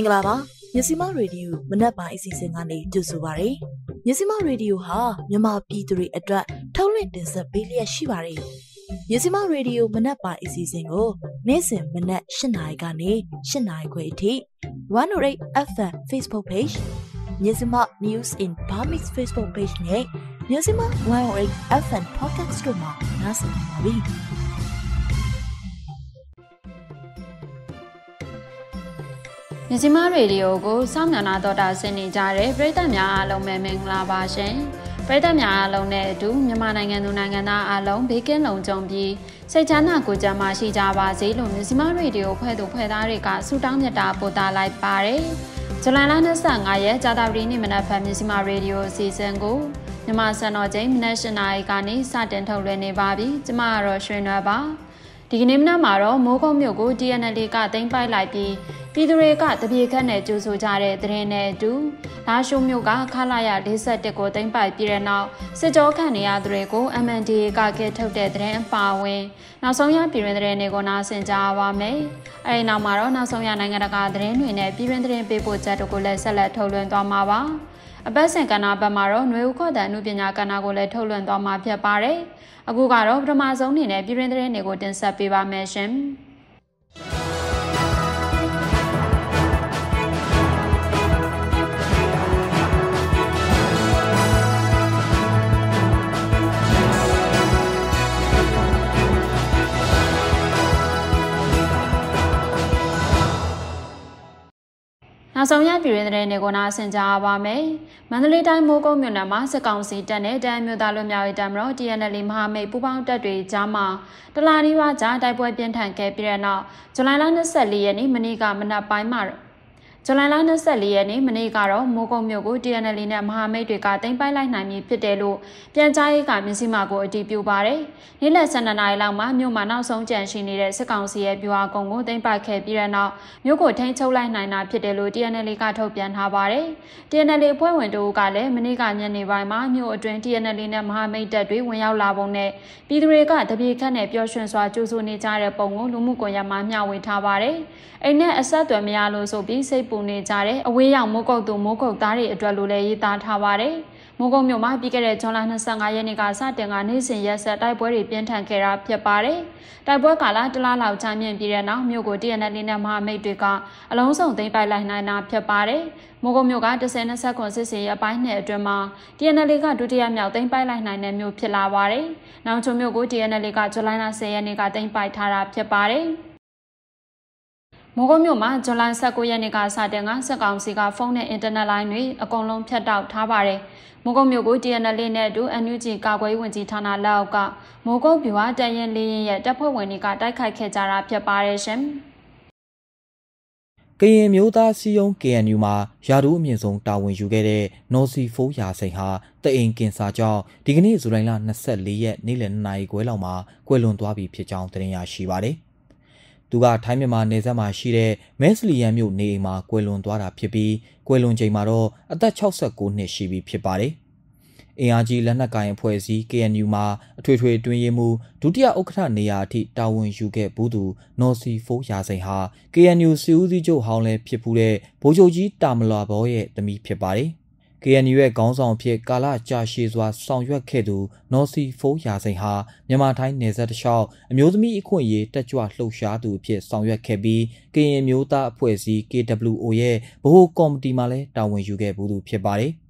မင်္ဂလာပါမြစီမရေဒီယိုမနက်ပိုင်းအစီအစဉ်ကနေကြိုဆိုပါရစေမြစီမရေဒီယိုဟာမြန်မာပြည်သူတွေအတွက်ထုတ်လွှင့်တင်ဆက်ပေးလျက်ရှိပါတယ်မြစီမရေဒီယိုမနက်ပိုင်းအစီအစဉ်ကိုနေ့စဉ်မနက်၈နာရီကနေ၈နာရီခွဲအထိ108 FM Facebook Page မြစီမ News in Burmese Facebook Page နဲ့မြစီမ108 FM Podcast တို့မှာနားဆင်နိုင်ပါပြီ မြစီမရေဒီယိုကိုစောင့်မျှော်နာတော်တာဆင်နေကြတဲ့ပရိသတ်များအားလုံးပဲမင်္ဂလာပါရှင်။ပရိသတ်များအားလုံးနဲ့အတူမြန်မာနိုင်ငံသူနိုင်ငံသားအားလုံးဘေးကင်းလုံခြုံပြီးစိတ်ချမ်းသာကိုယ်ကျန်းမာရှိကြပါစေလို့မြစီမရေဒီယိုဖွဲ့သူဖွဲ့သားတွေကဆုတောင်းမြတ်တာပို့တာလိုက်ပါတယ်။ဇူလိုင်လ25ရက်ကြာသပတေးနေ့မနက်ဖြန်မြစီမရေဒီယိုအစီအစဉ်ကိုမြန်မာစံတော်ချိန်မနက်၈နာရီကနေစတင်ထုတ်လွှင့်နေပါပြီ။ကျမကတော့ရွှေနွယ်ပါ။ဒီကနေ့မနက်မှာတော့မိုးကုတ်မြို့ကို DNL ကတင်ပိုက်လိုက်ပြီး ပြည်သူတွေကတပြေခတ်နဲ့ကြိုးဆိုကြတဲ့သတင်းနဲ့အတူလာရှိုးမြို့ကခလာရ41ကိုတင်ပိုက်ပြီးတဲ့နောက်စစ်ကြောခန့်နေရသူတွေကို MNDA ကကဲထုတ်တဲ့သတင်းအပါအဝင် နောက်ဆုံးရပြည်တွင်သတင်းတွေကိုနားဆင်ကြပါမယ်။အဲဒီနောက်မှာတော့နောက်ဆုံးရနိုင်ငံတကာသတင်းတွေနဲ့ပြည်တွင်သတင်းပေးပို့ချက်တို့ကိုလည်းဆက်လက်ထုတ်လွှင့်သွားမှာပါ။အပတ်စဉ်ကဏ္ဍဘက်မှာတော့ຫນွေဥခော့တန်အမှုပညာကဏ္ဍကိုလည်းထုတ်လွှင့်သွားမှာဖြစ်ပါတယ်။အခုကတော့ပထမဆုံးအနေနဲ့ပြည်တွင်းသတင်းတွေကိုတင်ဆက်ပေးပါမယ်ရှင်။ နောက်ဆုံးရပြည်တွင်တဲ့နေကိုနာဆင်ကြပါမယ်။မန္တလေးတိုင်းမိုးကုတ်မြို့နယ်မှာစစ်ကောင်စီတပ်နဲ့တန်မြို့သားလူမျိုးရေးတပ်မတော် TNL မဟာမိတ်ပူးပေါင်းတပ်တွေကြားမှာတလာနီးပါးကြားတိုက်ပွဲပြင်းထန်ခဲ့ပြီးတဲ့နောက်ဇူလိုင်လ24ရက်နေ့မနေ့ကမနက်ပိုင်းမှာ ဇူလိုင်လ24ရက်နေ့မနေ့ကတော့မိုးကုတ်မြို့ကို TNL နဲ့မဟာမိတ်တွေကတင်ပိုက်လိုက်နိုင်ပြီဖြစ်တယ်လို့ပြန်ကြားရေးကမြစည်းမကိုအတည်ပြုပါတယ်။နေ့လယ်12နာရီလောက်မှာမြို့မှာနောက်ဆုံးကြံရှိနေတဲ့စစ်ကောင်စီရဲ့ပြူဟာကုန်းကိုတင်ပိုက်ခဲ့ပြီးတဲ့နောက်မြို့ကိုထိန်းချုပ်လိုက်နိုင်တာဖြစ်တယ်လို့ TNL ကထုတ်ပြန်ထားပါတယ်။ TNL အဖွဲ့ဝင်တို့ကလည်းမနေ့ကညနေပိုင်းမှာမြို့အတွင်း TNL နဲ့မဟာမိတ်တပ်တွေဝင်ရောက်လာပုံနဲ့ပြည်သူတွေကတပြေခတ်နဲ့ပျော်ရွှင်စွာကြိုးဆိုနေကြတဲ့ပုံကိုလူမှုကွန်ရက်မှာမျှဝေထားပါတယ်။အိမ်နဲ့အဆက်အသွယ်မရလို့ဆိုပြီးစိတ်ပူနေကြတဲ့အဝေးရောက်မိုးကုတ်သူမိုးကုတ်သားတွေအတွက်လိုလည်းရေးသားထားပါတယ်။မိုးကုတ်မြို့မှာပြီးခဲ့တဲ့ဇွန်လ25ရက်နေ့ကစတင်ကနေ့စဉ်ရက်ဆက်တိုက်ပွဲတွေပြင်းထန်ခဲ့တာဖြစ်ပါတယ်။တိုက်ပွဲကာလတလားလောက်ကြာမြင့်ပြီးတဲ့နောက်မြို့ကို TNL နဲ့မဟာမိတ်တွေကအလုံးစုံသိမ်းပိုက်လိုက်နိုင်တာဖြစ်ပါတယ်။မိုးကုတ်မြို့က10-20ခွန်စစ်စင်ရပိုင်းနှစ်အတွင်းမှာ TNL ကဒုတိယမြောက်သိမ်းပိုက်လိုက်နိုင်တဲ့မြို့ဖြစ်လာပါတယ်။နောင်ချုံမြို့ကို TNL ကဇူလိုင်လ10ရက်နေ့ကသိမ်းပိုက်ထားတာဖြစ်ပါတယ်။ မိုးကုတ်မြို့မှာဇွန်လ19ရက်နေ့ကစတင်ကစက်ကောင်စီကဖုန်းနဲ့အင်တာနက်လိုင်းတွေအကုန်လုံးဖြတ်တောက်ထားပါတယ်။မိုးကုတ်မြို့ကို TNL နဲ့အတူ NUG ကာကွယ်ဝင်ကြီးဌာနလက်အောက်ကမိုးကုတ်ဗျူဟာတရင်လေးရင်ရဲ့တပ်ဖွဲ့ဝင်တွေကတိုက်ခိုက်ခဲ့ကြတာဖြစ်ပါတယ်ရှင်။ကရင်မျိုးသားစီယုံ KNU မှာယာဒူးအမြင့်ဆုံးတာဝန်ယူခဲ့တဲ့နော်စီဖိုးရာစိန်ဟာတအိမ်ကင်စာကြောင့်ဒီကနေ့ဇူလိုင်လ24ရက်နေ့လယ်2နာရီခွဲလောက်မှာကွယ်လွန်သွားပြီဖြစ်ကြောင်းသတင်းရရှိပါတယ်။ သူကထိုင်းမြန်မာနယ်စပ်မှာရှိတဲ့မဲစလီယန်မြို့နေအိမ်မှာကွယ်လွန်သွားတာဖြစ်ပြီးကွယ်လွန်ချိန်မှာတော့အသက်69နှစ်ရှိပြီဖြစ်ပါတယ်။အင်အားကြီးလက်နက်ကိုင်အဖွဲ့အစည်း KNU မှာအထွေထွေတွင်ရေးမှုဒုတိယဥက္ကဋ္ဌနေရာအထိတာဝန်ယူခဲ့ဘူးသူနော်စီဖိုးရာစိန်ဟာ KNU စီဦးစီးချုပ်ဟောင်းလည်းဖြစ်ဖူးတဲ့ဗိုလ်ချုပ်ကြီးတာမလာဘောရဲ့သမီးဖြစ်ပါတယ်။ KNU ရဲ့ခေါင်းဆောင်ဖြစ်ကာလကြာရှည်စွာဆောင်ရွက်ခဲ့သူနော်စီဖိုးရာစိန်ဟာမြန်မာထိုင်းနယ်စပ်တစ်လျှောက်အမျိုးသမီးအခွင့်အရေးတက်ကြွလှုပ်ရှားသူအဖြစ်ဆောင်ရွက်ခဲ့ပြီးကရင်မျိုးသားအဖွဲ့အစည်း KWO ရဲ့ဗဟိုကော်မတီမှလည်းတာဝန်ယူခဲ့ဘူးသူဖြစ်ပါတယ်။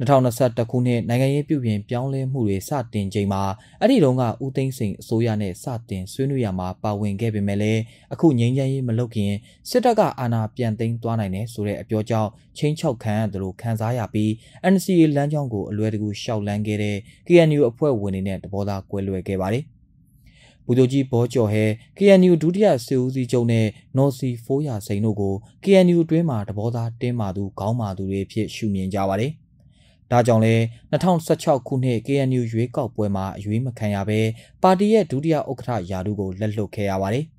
2021ခုနှစ်နိုင်ငံရေးပြုပြင်ပြောင်းလဲမှုတွေစတင်ချိန်မှာအဲ့ဒီတုန်းကဦးသိန်းစိန်အစိုးရနဲ့စတင်ဆွေးနွေးရမှာပါဝင်ခဲ့ပေမဲ့လည်းအခုငြိမ်းချမ်းရေးမလုပ်ခင်စစ်တပ်ကအာဏာပြန်သိမ်းသွားနိုင်တယ်ဆိုတဲ့အပြောကြောင့်ချင်းချောက်ခံရတယ်လို့ခန်းစားရပြီး NCA လမ်းကြောင်းကိုအလွယ်တကူရှောက်လန်းခဲ့တဲ့ KNU အဖွဲ့ဝင်တွေနဲ့တဘောသားကွဲလွဲခဲ့ပါတယ်။ဘူတိုကြီးဘောကျော်ဟဲ KNU ဒုတိယစေဦးစီးချုပ်နဲ့နော်စီဖိုးရစိန်တို့ကို KNU အတွင်းမှာတဘောသားတင်းမာသူခေါင်းမာသူတွေဖြစ်ရှုမြင်ကြပါတယ်။ ဒါကြောင့်လဲ2016ခုနှစ် KNU ရွေးကောက်ပွဲမှာအရွေးမခံရဘဲပါတီရဲ့ဒုတိယဥက္ကဋ္ဌယာဒူးကိုလက်လွတ်ခဲ့ရပါတယ်။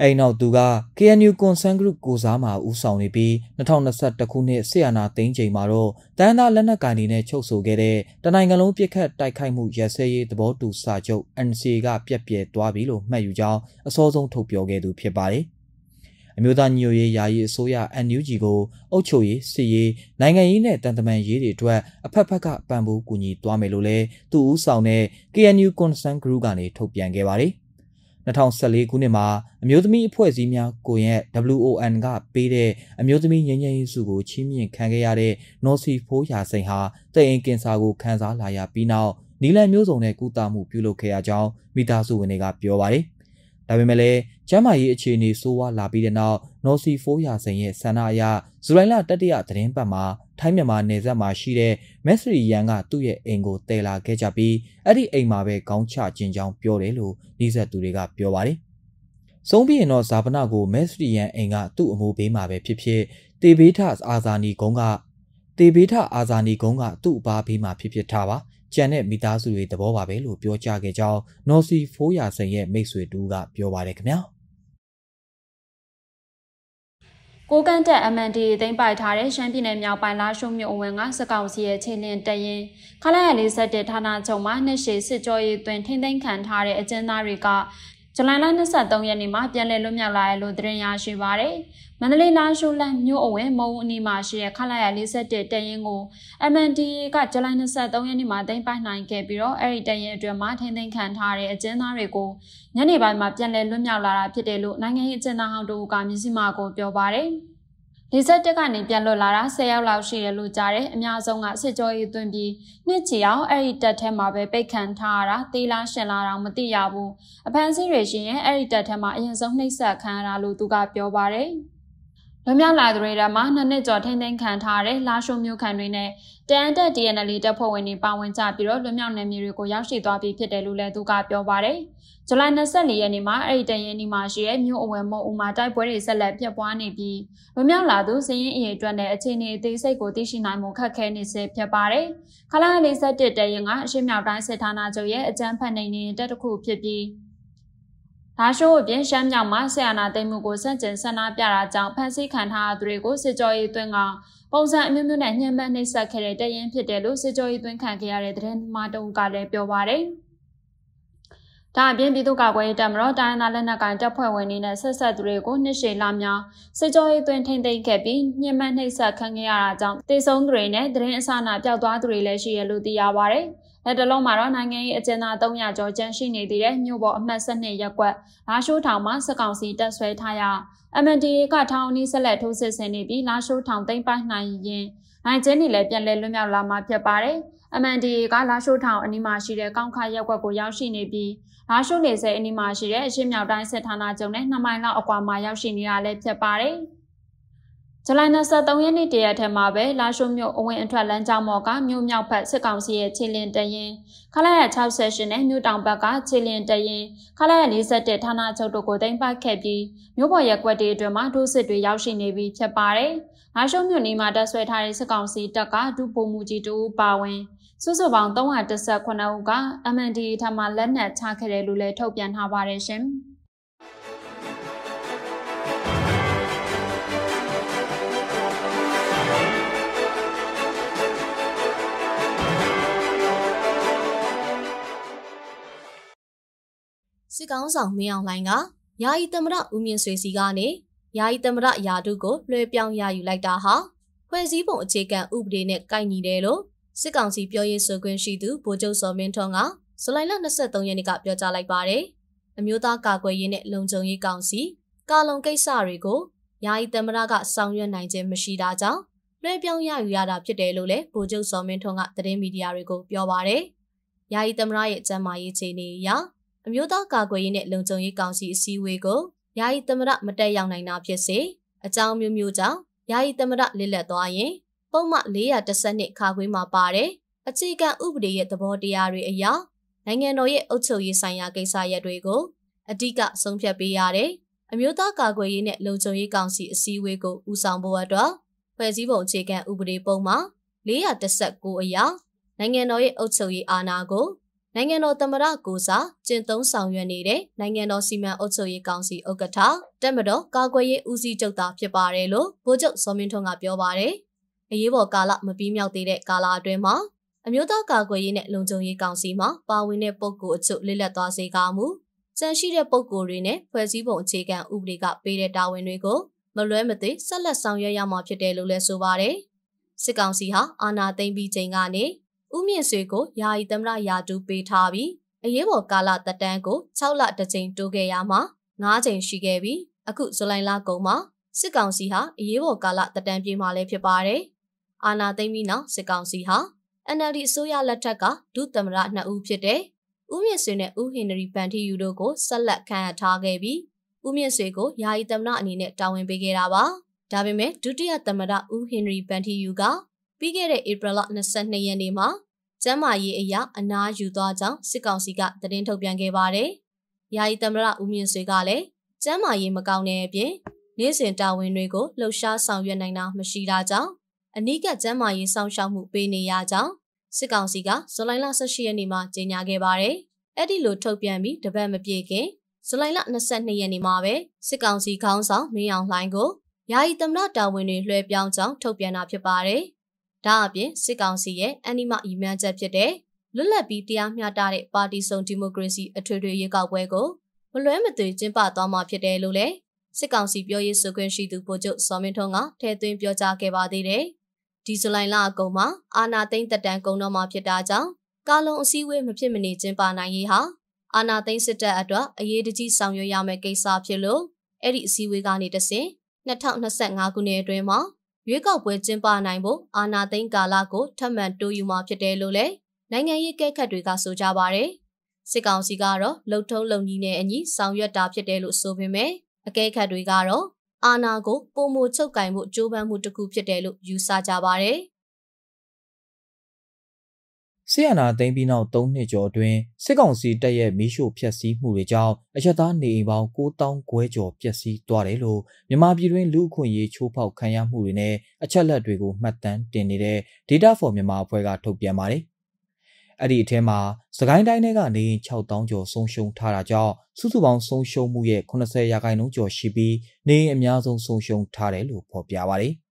အဲဒီနောက်သူက KNU Concern Group ကိုစားမှာဦးဆောင်နေပြီး2021ခုနှစ်ဆီယနာသိန်းချိန်မှာတော့တန်းသားလက်နက်ကိုင်တွေနဲ့ချုပ်ဆိုခဲ့တဲ့တနိုင်ငံလုံးပြစ်ခတ်တိုက်ခိုက်မှုရစဲရေးသဘောတူစာချုပ် NCA ကပြက်ပြဲသွားပြီလို့မှတ်ယူကြောင်းအစောဆုံးထုတ်ပြောခဲ့သူဖြစ်ပါတယ်။ အမျိုးသားညွရေးယာယီအစိုးရ NUG ကိုအုပ်ချုပ်ရေးစစ်ရေးနိုင်ငံရေးနဲ့တန်တမန်ရေးတွေအတွက်အဖက်ဖက်ကပံ့ပိုးကူညီသွားမယ်လို့လည်းသူဦးဆောင်တဲ့ KNU Concern Group ကနေထုတ်ပြန်ခဲ့ပါတယ်။2014ခုနှစ်မှာအမျိုးသမီးအဖွဲ့အစည်းများကိုရဲ့ WON ကပေးတဲ့အမျိုးသမီးငြိမ်းချမ်းရေးဆုကိုချီးမြှင့်ခံခဲ့ရတဲ့နော်စီဖိုးရာစိန်ဟာတအိမ်ကင်ဆာကိုခံစားလာရပြီးနောက်နီလန်မျိုးစုံနဲ့ကုသမှုပြုလုပ်ခဲ့ရကြောင်းမိသားစုဝင်တွေကပြောပါတယ်။ ဒါပေမဲ့လည်းကျမ်းမာရေးအခြေအနေဆိုးဝါးလာပြီးတဲ့နောက်နော်စီဖိုးရာစိန်ရဲ့ဆန္ဒအရဇူလိုင်လတတိယသတင်းပတ်မှာထိုင်းမြန်မာနယ်စပ်မှာရှိတဲ့မက်စရီယန်ကသူ့ရဲ့အိမ်ကိုတည်လာခဲ့ကြပြီးအဲ့ဒီအိမ်မှာပဲခေါင်းချခြင်းကြောင်းပြောတယ်လို့နှီးဆက်သူတွေကပြောပါတယ်။ဆုံးပြီးရင်တော့ဇာပနာကိုမက်စရီယန်အိမ်ကသူ့အမိုးဘေးမှာပဲဖြစ်ဖြစ်တေဘေးထအာဇာနီကုန်းကတေဘေးထအာဇာနီကုန်းကသူ့အဘာဘေးမှာဖြစ်ဖြစ်ထားပါ ကျန်တဲ့မိသားစုတွေသဘောပါပဲလို့ပြောကြားခဲ့ကြောင်းနော်စီဖိုးရာစိန်ရဲ့မိတ်ဆွေတူကပြောပါတယ်ခင်ဗျာ။ကိုကန့်တက် MND သိမ်းပိုက်ထားတဲ့ရှမ်းပြည်နယ်မြောက်ပိုင်းလာရှုံမြို့အဝင်ကစကောင်စီရဲ့ချိန်လင်းတရင်ခလာရလေးဆက်တဲ့ဌာနချုပ်မှာနှစ်ရှည်စစ်ကြောရေးတွင်ထိမ့်သိမ်းခံထားတဲ့အကျဉ်းသားတွေက ဇူလိုင်လ23ရက်နေ့မှာပြန်လည်လွတ်မြောက်လာရလို့သတင်းရရှိပါရယ်။မန္တလေးလာရှိုးလန်မြို့အဝင်မုံအနီမှာရှိတဲ့ခလာရ41တရင်ကို MNDA ကဇူလိုင်23ရက်နေ့မှာသိမ်းပိုက်နိုင်ခဲ့ပြီးတော့အဲ့ဒီတရင်အတွင်းမှာထိမ့်သိမ်းခံထားတဲ့အကျဉ်းသားတွေကိုညနေပိုင်းမှာပြန်လည်လွတ်မြောက်လာတာဖြစ်တယ်လို့နိုင်ငံရေးအကျဉ်းသားဟောင်းတို့ကမြစည်းမကိုပြောပါရယ်။ ၄၁ကနေပြန်လွတ်လာတာ10ရောက်လောက်ရှိတယ်လို့ကြားတယ်အများဆုံးကစစ်ကြောရေးသွင်းပြီးနှစ်ချီအောင်အဲ့ဒီတက်ထဲမှာပဲပိတ်ခံထားရတာတေးလားရှင်လားတော့မသိရဘူးအဖန်စီတွေရှင်ရဲ့အဲ့ဒီတက်ထဲမှာအရင်ဆုံးနှိပ်စက်ခံရတာလို့သူကပြောပါတယ် လွမြောက်လာသူတွေထဲမှာနှစ်နှစ်ကျော်ထိမ့်သိမ်းခံထားတဲ့လာရှုံမျိုးခံတွေနဲ့တန်တက် DNL တပ်ဖွဲ့ဝင်တွေပါဝင်ကြပြီးတော့လွမြောက်နယ်မြေတွေကိုရောက်ရှိသွားပြီးဖြစ်တယ်လို့လည်းသူကပြောပါတယ်။ဇူလိုင်24ရက်နေ့မှာအဲ့ဒီတရင်ဒီမှာရှိတဲ့မြို့အဝယ်မုံဦးမှာတိုက်ပွဲတွေဆက်လက်ပြတ်ပွားနေပြီးလွမြောက်လာသူစည်ရင်အရေးအတွက်နဲ့အခြေအနေအသေးစိတ်ကိုသိရှိနိုင်မှုခက်ခဲနေစေဖြစ်ပါတယ်။ခလာ41တရင်ကအရှေ့မြောက်တိုင်းစစ်ဌာနချုပ်ရဲ့အကြမ်းဖက်နေနေတက်တစ်ခုဖြစ်ပြီး ဒါရှိုးအပြင်ရှမ်းမြောက်မှာဆီယနာသိမ်းမှုကိုစန့်ကျင်ဆန္ဒပြတာကြောင့်ဖမ်းဆီးခံထားသူတွေကိုစစ်ကြောရေးသွင်းကပုံစံအမျိုးမျိုးနဲ့ညှဉ်းပန်းနှိပ်စက်ခဲ့တဲ့တရင်ဖြစ်တယ်လို့စစ်ကြောရေးသွင်းခံခဲ့ရတဲ့သတင်းမှတုံးကလည်းပြောပါရယ်။ဒါအပြင်ပြည်သူ့ကာကွယ်ရေးတပ်မတော်တိုင်းသားလက်နက်ကိုင်တပ်ဖွဲ့ဝင်တွေနဲ့ဆက်ဆက်သူတွေကိုနှစ်ရှည်လများစစ်ကြောရေးသွင်းထိမ့်သိမ်းခဲ့ပြီးညှဉ်းပန်းနှိပ်စက်ခံခဲ့ရတာကြောင့်တေဆုံးသူတွေနဲ့သတင်းအစအနပျောက်သွားသူတွေလည်းရှိရလို့သိရပါရယ်။ လက်တလုံးမှာတော့နိုင်ငံရေးအကျဉ်းသား300ကျော်ကျန်းရှိနေသေးတဲ့မြို့ပေါ်အမှတ်12ရပ်ကွက်လာရှိုးထောင်မှာစကောင်စီတက်ဆွဲထားရ MNDA ကထောင်အနီးဆက်လက်ထိုးစစ်ဆင်နေပြီးလာရှိုးထောင်သိမ်းပိုက်နိုင်ရင်နိုင်ကျင်းနေလည်းပြန်လည်လွတ်မြောက်လာမှာဖြစ်ပါတယ်။ MNDA ကလာရှိုးထောင်အနီးမှာရှိတဲ့ကောင်းခါရပ်ကွက်ကိုရောက်ရှိနေပြီးလာရှိုးလေဆယ်အနီးမှာရှိတဲ့အရှေ့မြောက်တိုင်းစစ်ဌာနချုပ်နဲ့2မိုင်လောက်အကွာမှာရောက်ရှိနေတာလည်းဖြစ်ပါတယ်။ ဇူလိုင်23ရက်နေ့တရက်ထက်မှာပဲလာရှိုးမြို့အဝင်အထွက်လမ်းကြောင်းပေါ်ကမြို့မြောက်ဘက်စစ်ကောင်စီရဲ့ခြေလင်းတရင်ခလာရ68နဲ့မြို့တောင်ဘက်ကခြေလင်းတရင်ခလာရ41ဌာနချုပ်တို့ကိုတင်ပိုက်ခဲ့ပြီးမြို့ပေါ်ရက်ွက်တွေအတွင်းမှာဒုစစ်တွေရောက်ရှိနေပြီးဖြစ်ပါတယ်။လာရှိုးမြို့နီးမှာတက်ဆွဲထားတဲ့စစ်ကောင်စီတပ်ကဒုဗိုလ်မှူးကြီးတူပါဝင်စုစုပေါင်း318ဦးက MND ထမှလက်နက်ချခဲ့တယ်လို့လည်းထုတ်ပြန်ထားပါတယ်ရှင်။ စစ်ကောင်းဆောင်မင်းအောင်လှိုင်ကယာယီသမရဦးမြင့်ဆွေစီကနေယာယီသမရယာတုကိုလွှဲပြောင်းရယူလိုက်တာဟာဖွဲ့စည်းပုံအခြေခံဥပဒေနဲ့ကိုက်ညီတယ်လို့စစ်ကောင်စီပြောရေးဆိုခွင့်ရှိသူဗိုလ်ချုပ်စောမင်းထွန်းကဇူလိုင်လ23ရက်နေ့ကပြောကြားလိုက်ပါတယ်။အမျိုးသားကာကွယ်ရေးနဲ့လုံခြုံရေးကောင်စီကာလုံကိစ္စတွေကိုယာယီသမရကဆောင်ရွက်နိုင်ခြင်းမရှိတာကြောင့်လွှဲပြောင်းရယူရတာဖြစ်တယ်လို့လည်းဗိုလ်ချုပ်စောမင်းထွန်းကသတင်းမီဒီယာတွေကိုပြောပါတယ်။ယာယီသမရရဲ့ကျမ်းမာရေးခြေနေအရ အမျိုးသားကာကွယ်ရေးနဲ့လုံခြုံရေးကောင်စီအစည်းအဝေးကိုယာယီသမရမတက်ရောက်နိုင်တာဖြစ်စေအကြောင်းမျိုးမျိုးကြောင့်ယာယီသမရလစ်လက်သွားရင်ပုံမှန်412ခါခွေးမှာပါတယ်အခြေခံဥပဒေရဲ့သဘောတရားတွေအရနိုင်ငံတော်ရဲ့အုပ်ချုပ်ရေးဆိုင်ရာကိစ္စရပ်တွေကိုအဓိကဆုံးဖြတ်ပေးရတဲ့အမျိုးသားကာကွယ်ရေးနဲ့လုံခြုံရေးကောင်စီအစည်းအဝေးကိုဦးဆောင်ဖို့အတွက်ဖွဲ့စည်းပုံအခြေခံဥပဒေပုံမှာ419အရာနိုင်ငံတော်ရဲ့အုပ်ချုပ်ရေးအာဏာကို နိုင်ငံတော်သမ္မတကိုစားကျင့်သုံးဆောင်ရွက်နေတဲ့နိုင်ငံတော်စီမံအုပ်ချုပ်ရေးကောင်စီဥက္ကဋ္ဌတက်မတော်ကာကွယ်ရေးဦးစီးချုပ်သားဖြစ်ပါတယ်လို့ဗိုလ်ချုပ်စောမင်းထွန်းကပြောပါတယ်။အရေးပေါ်ကာလမပြီးမြောက်သေးတဲ့ကာလအတွင်းမှာအမျိုးသားကာကွယ်ရေးနဲ့လုံခြုံရေးကောင်စီမှာပါဝင်တဲ့ပုဂ္ဂိုလ်အချို့လစ်လက်သွားစေကာမူကြန့်ရှိတဲ့ပုံကိုယ်တွေနဲ့ဖွဲ့စည်းပုံအခြေခံဥပဒေကပေးတဲ့တာဝန်တွေကိုမလွဲမသွေဆက်လက်ဆောင်ရွက်ရမှာဖြစ်တယ်လို့လည်းဆိုပါတယ်။စစ်ကောင်စီဟာအာဏာသိမ်းပြီးချိန်ကနေ ဥမြင့်ဆွေကိုယာယီသမရယာတူပေးထားပြီးအရေးပေါ်ကာလတက်တန်းကို6လတစ်ကြိမ်တိုးခဲ့ရမှာ9ကြိမ်ရှိခဲ့ပြီးအခုဇူလိုင်လကုန်မှာစစ်ကောင်စီဟာအရေးပေါ်ကာလတက်တန်းပြေးမှလည်းဖြစ်ပါတယ်။အာဏာသိမ်းပြီးနောက်စစ်ကောင်စီဟာ NLD အစိုးရလက်ထက်ကဒုသမရ2ဦးဖြစ်တဲ့ဦးမြင့်ဆွေနဲ့ဦးဟင်နရီဗန်တီယူတို့ကိုဆက်လက်ခံရထားခဲ့ပြီးဦးမြင့်ဆွေကိုယာယီသမရအနေနဲ့တာဝန်ပေးခဲ့တာပါ။ဒါပေမဲ့ဒုတိယသမရဦးဟင်နရီဗန်တီယူက ပြီးခဲ့တဲ့ဧပြီလ22ရက်နေ့မှာကျမ်းမာရေးအရာအနားယူသွားကြောင်းစစ်ကောင်စီကသတင်းထုတ်ပြန်ခဲ့ပါတယ်။ယာယီသမရဦးမြင့်ဆွေကလည်းကျမ်းမာရေးမကောင်းတဲ့အပြင်နေ့စဉ်တာဝန်တွေကိုလှုပ်ရှားဆောင်ရွက်နိုင်တာမရှိတာကြောင့်အနိကကျမ်းမာရေးစောင့်ရှောက်မှုပေးနေရကြောင်းစစ်ကောင်စီကဇူလိုင်လ18ရက်နေ့မှာကြေညာခဲ့ပါတယ်။အဲ့ဒီလိုထုတ်ပြန်ပြီးတပတ်မပြည့်ခင်ဇူလိုင်လ22ရက်နေ့မှာပဲစစ်ကောင်စီခေါင်းဆောင်မင်းအောင်လှိုင်ကိုယာယီသမ္မတတာဝန်တွေလွှဲပြောင်းကြောင်းထုတ်ပြန်တာဖြစ်ပါတယ်။ ဒါအပြင်စစ်ကောင်စီရဲ့အန်နီမအီမန်ချက်ဖြစ်တဲ့လွတ်လပ်ပြီးတရားမျှတတဲ့ပါတီစုံဒီမိုကရေစီအထွေထွေရွေးကောက်ပွဲကိုမလွဲမသွေကျင်းပသွားမှာဖြစ်တယ်လို့လည်းစစ်ကောင်စီပြောရေးဆိုခွင့်ရှိသူဗိုလ်ချုပ်စောမင်းထွန်းကထည့်သွင်းပြောကြားခဲ့ပါသေးတယ်။ဒီဇူလိုင်လအကုန်မှာအာနာသိန်းတက်တန်ကုံတော့မှာဖြစ်တာကြောင့်ကာလုံအစည်းအဝေးမဖြစ်မနေကျင်းပနိုင်ရေးဟာအာနာသိန်းစစ်တပ်အတွက်အရေးတကြီးဆောင်ရွက်ရမယ့်ကိစ္စဖြစ်လို့အဲ့ဒီအစည်းအဝေးကနေတဆင့်2025ခုနှစ်အတွင်းမှာ ရွေးကောက်ပွဲကျင်းပနိုင်ဖို့အာနာသိန်းကာလကိုထပ်မံတိုးယူမှာဖြစ်တယ်လို့လည်းနိုင်ငံရေးကဲခတ်တွေကဆိုကြပါရယ်စစ်ကောင်စီကတော့လှုပ်ထုံးလုံကြီးနဲ့အညီဆောင်ရွက်တာဖြစ်တယ်လို့ဆိုပေမဲ့အကဲခတ်တွေကတော့အာနာကိုပုံမချုပ်ကင်မှုကြိုးပမ်းမှုတစ်ခုဖြစ်တယ်လို့ယူဆကြပါရယ် ဆီယနာသိမ်းပြီးနောက်3နှစ်ကျော်အတွင်းစစ်ကောင်စီတပ်ရဲ့မီးရှို့ဖျက်ဆီးမှုတွေကြောင့်အရသာနေအိမ်ပေါင်း9000ခွဲကျော်ပျက်စီးသွားတယ်လို့မြန်မာပြည်တွင်းလူ့အခွင့်အရေးချိုးဖောက်ခံရမှုတွေနဲ့အချက်လက်တွေကိုမှတ်တမ်းတင်နေတဲ့ Data for Myanmar အဖွဲ့ကထုတ်ပြန်ပါတယ်။အဲ့ဒီအထဲမှာစကိုင်းတိုင်းထဲကနေ6000ကျော်ဆုံးရှုံးထားတာကြောင့်စုစုပေါင်းဆုံးရှုံးမှုရဲ့80ရာခိုင်နှုန်းကျော်ရှိပြီးနေအများဆုံးဆုံးရှုံးထားတယ်လို့ဖော်ပြပါတယ်။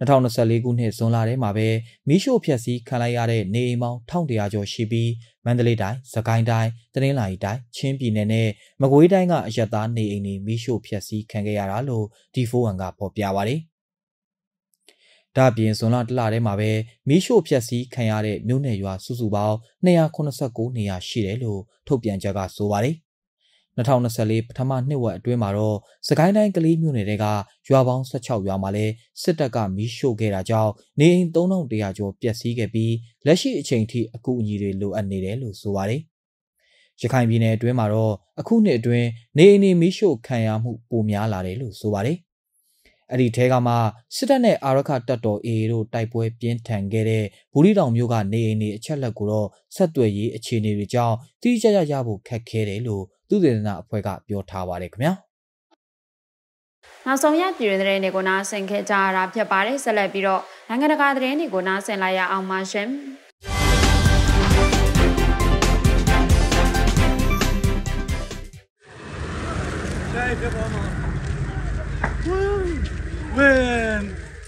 2024ခုနှစ်ဇွန်လထဲမှာပဲမီးရှို့ဖျက်ဆီးခံလိုက်ရတဲ့နေအိမ်ပေါင်း1100ကျော်ရှိပြီးမန္တလေးတိုင်း၊စကိုင်းတိုင်း၊တနင်္လာရီတိုင်း၊ချင်းပြည်နယ်နဲ့မကွေးတိုင်းကအရက်သားနေအိမ်တွေမီးရှို့ဖျက်ဆီးခံခဲ့ရတာလို့ D4 ကဖော်ပြပါတယ်။ဒါပြင်ဇွန်လတလထဲမှာပဲမီးရှို့ဖျက်ဆီးခံရတဲ့မြို့နယ်ရွာစုစုပေါင်း289နေရာရှိတယ်လို့ထုတ်ပြန်ကြကဆိုပါတယ်။ 2024ပထမနှစ်ဝက်အတွင်းမှာတော့စကိုင်းတိုင်းကလေးမြို့နယ်တွေကရွာပေါင်း16ရွာမှာလည်းစစ်တပ်ကမီးရှို့ခဲ့တာကြောင့်နေအိမ်3100ကျော်ပျက်စီးခဲ့ပြီးလက်ရှိအချိန်ထိအကူအညီတွေလိုအပ်နေတယ်လို့ဆိုပါတယ်။ရခိုင်ပြည်နယ်အတွင်းမှာတော့အခုနှစ်အတွင်းနေအိမ်တွေမီးရှို့ခံရမှုပိုများလာတယ်လို့ဆိုပါတယ်။အဲ့ဒီထဲကမှစစ်တပ်နဲ့အာရခတပ်တော် AA တို့တိုက်ပွဲပြင်းထန်ခဲ့တဲ့ဘူးရီတောင်မြို့ကနေအိမ်တွေအချက်လက်ကိုတော့ဆက်သွယ်ရေးအခြေအနေတွေကြောင့်တိကျကျရဖို့ခက်ခဲတယ်လို့ သုတေသနအဖွဲ့ကပြောထားပါတယ်ခင်ဗျာနောက်ဆုံးရပြည်တွင်းသတင်းတွေကိုနားဆင်ခဲ့ကြရတာဖြစ်ပါတယ်ဆက်လက်ပြီးတော့နိုင်ငံတကာသတင်းတွေကိုနားဆင်လိုက်ရအောင်ပါရှင်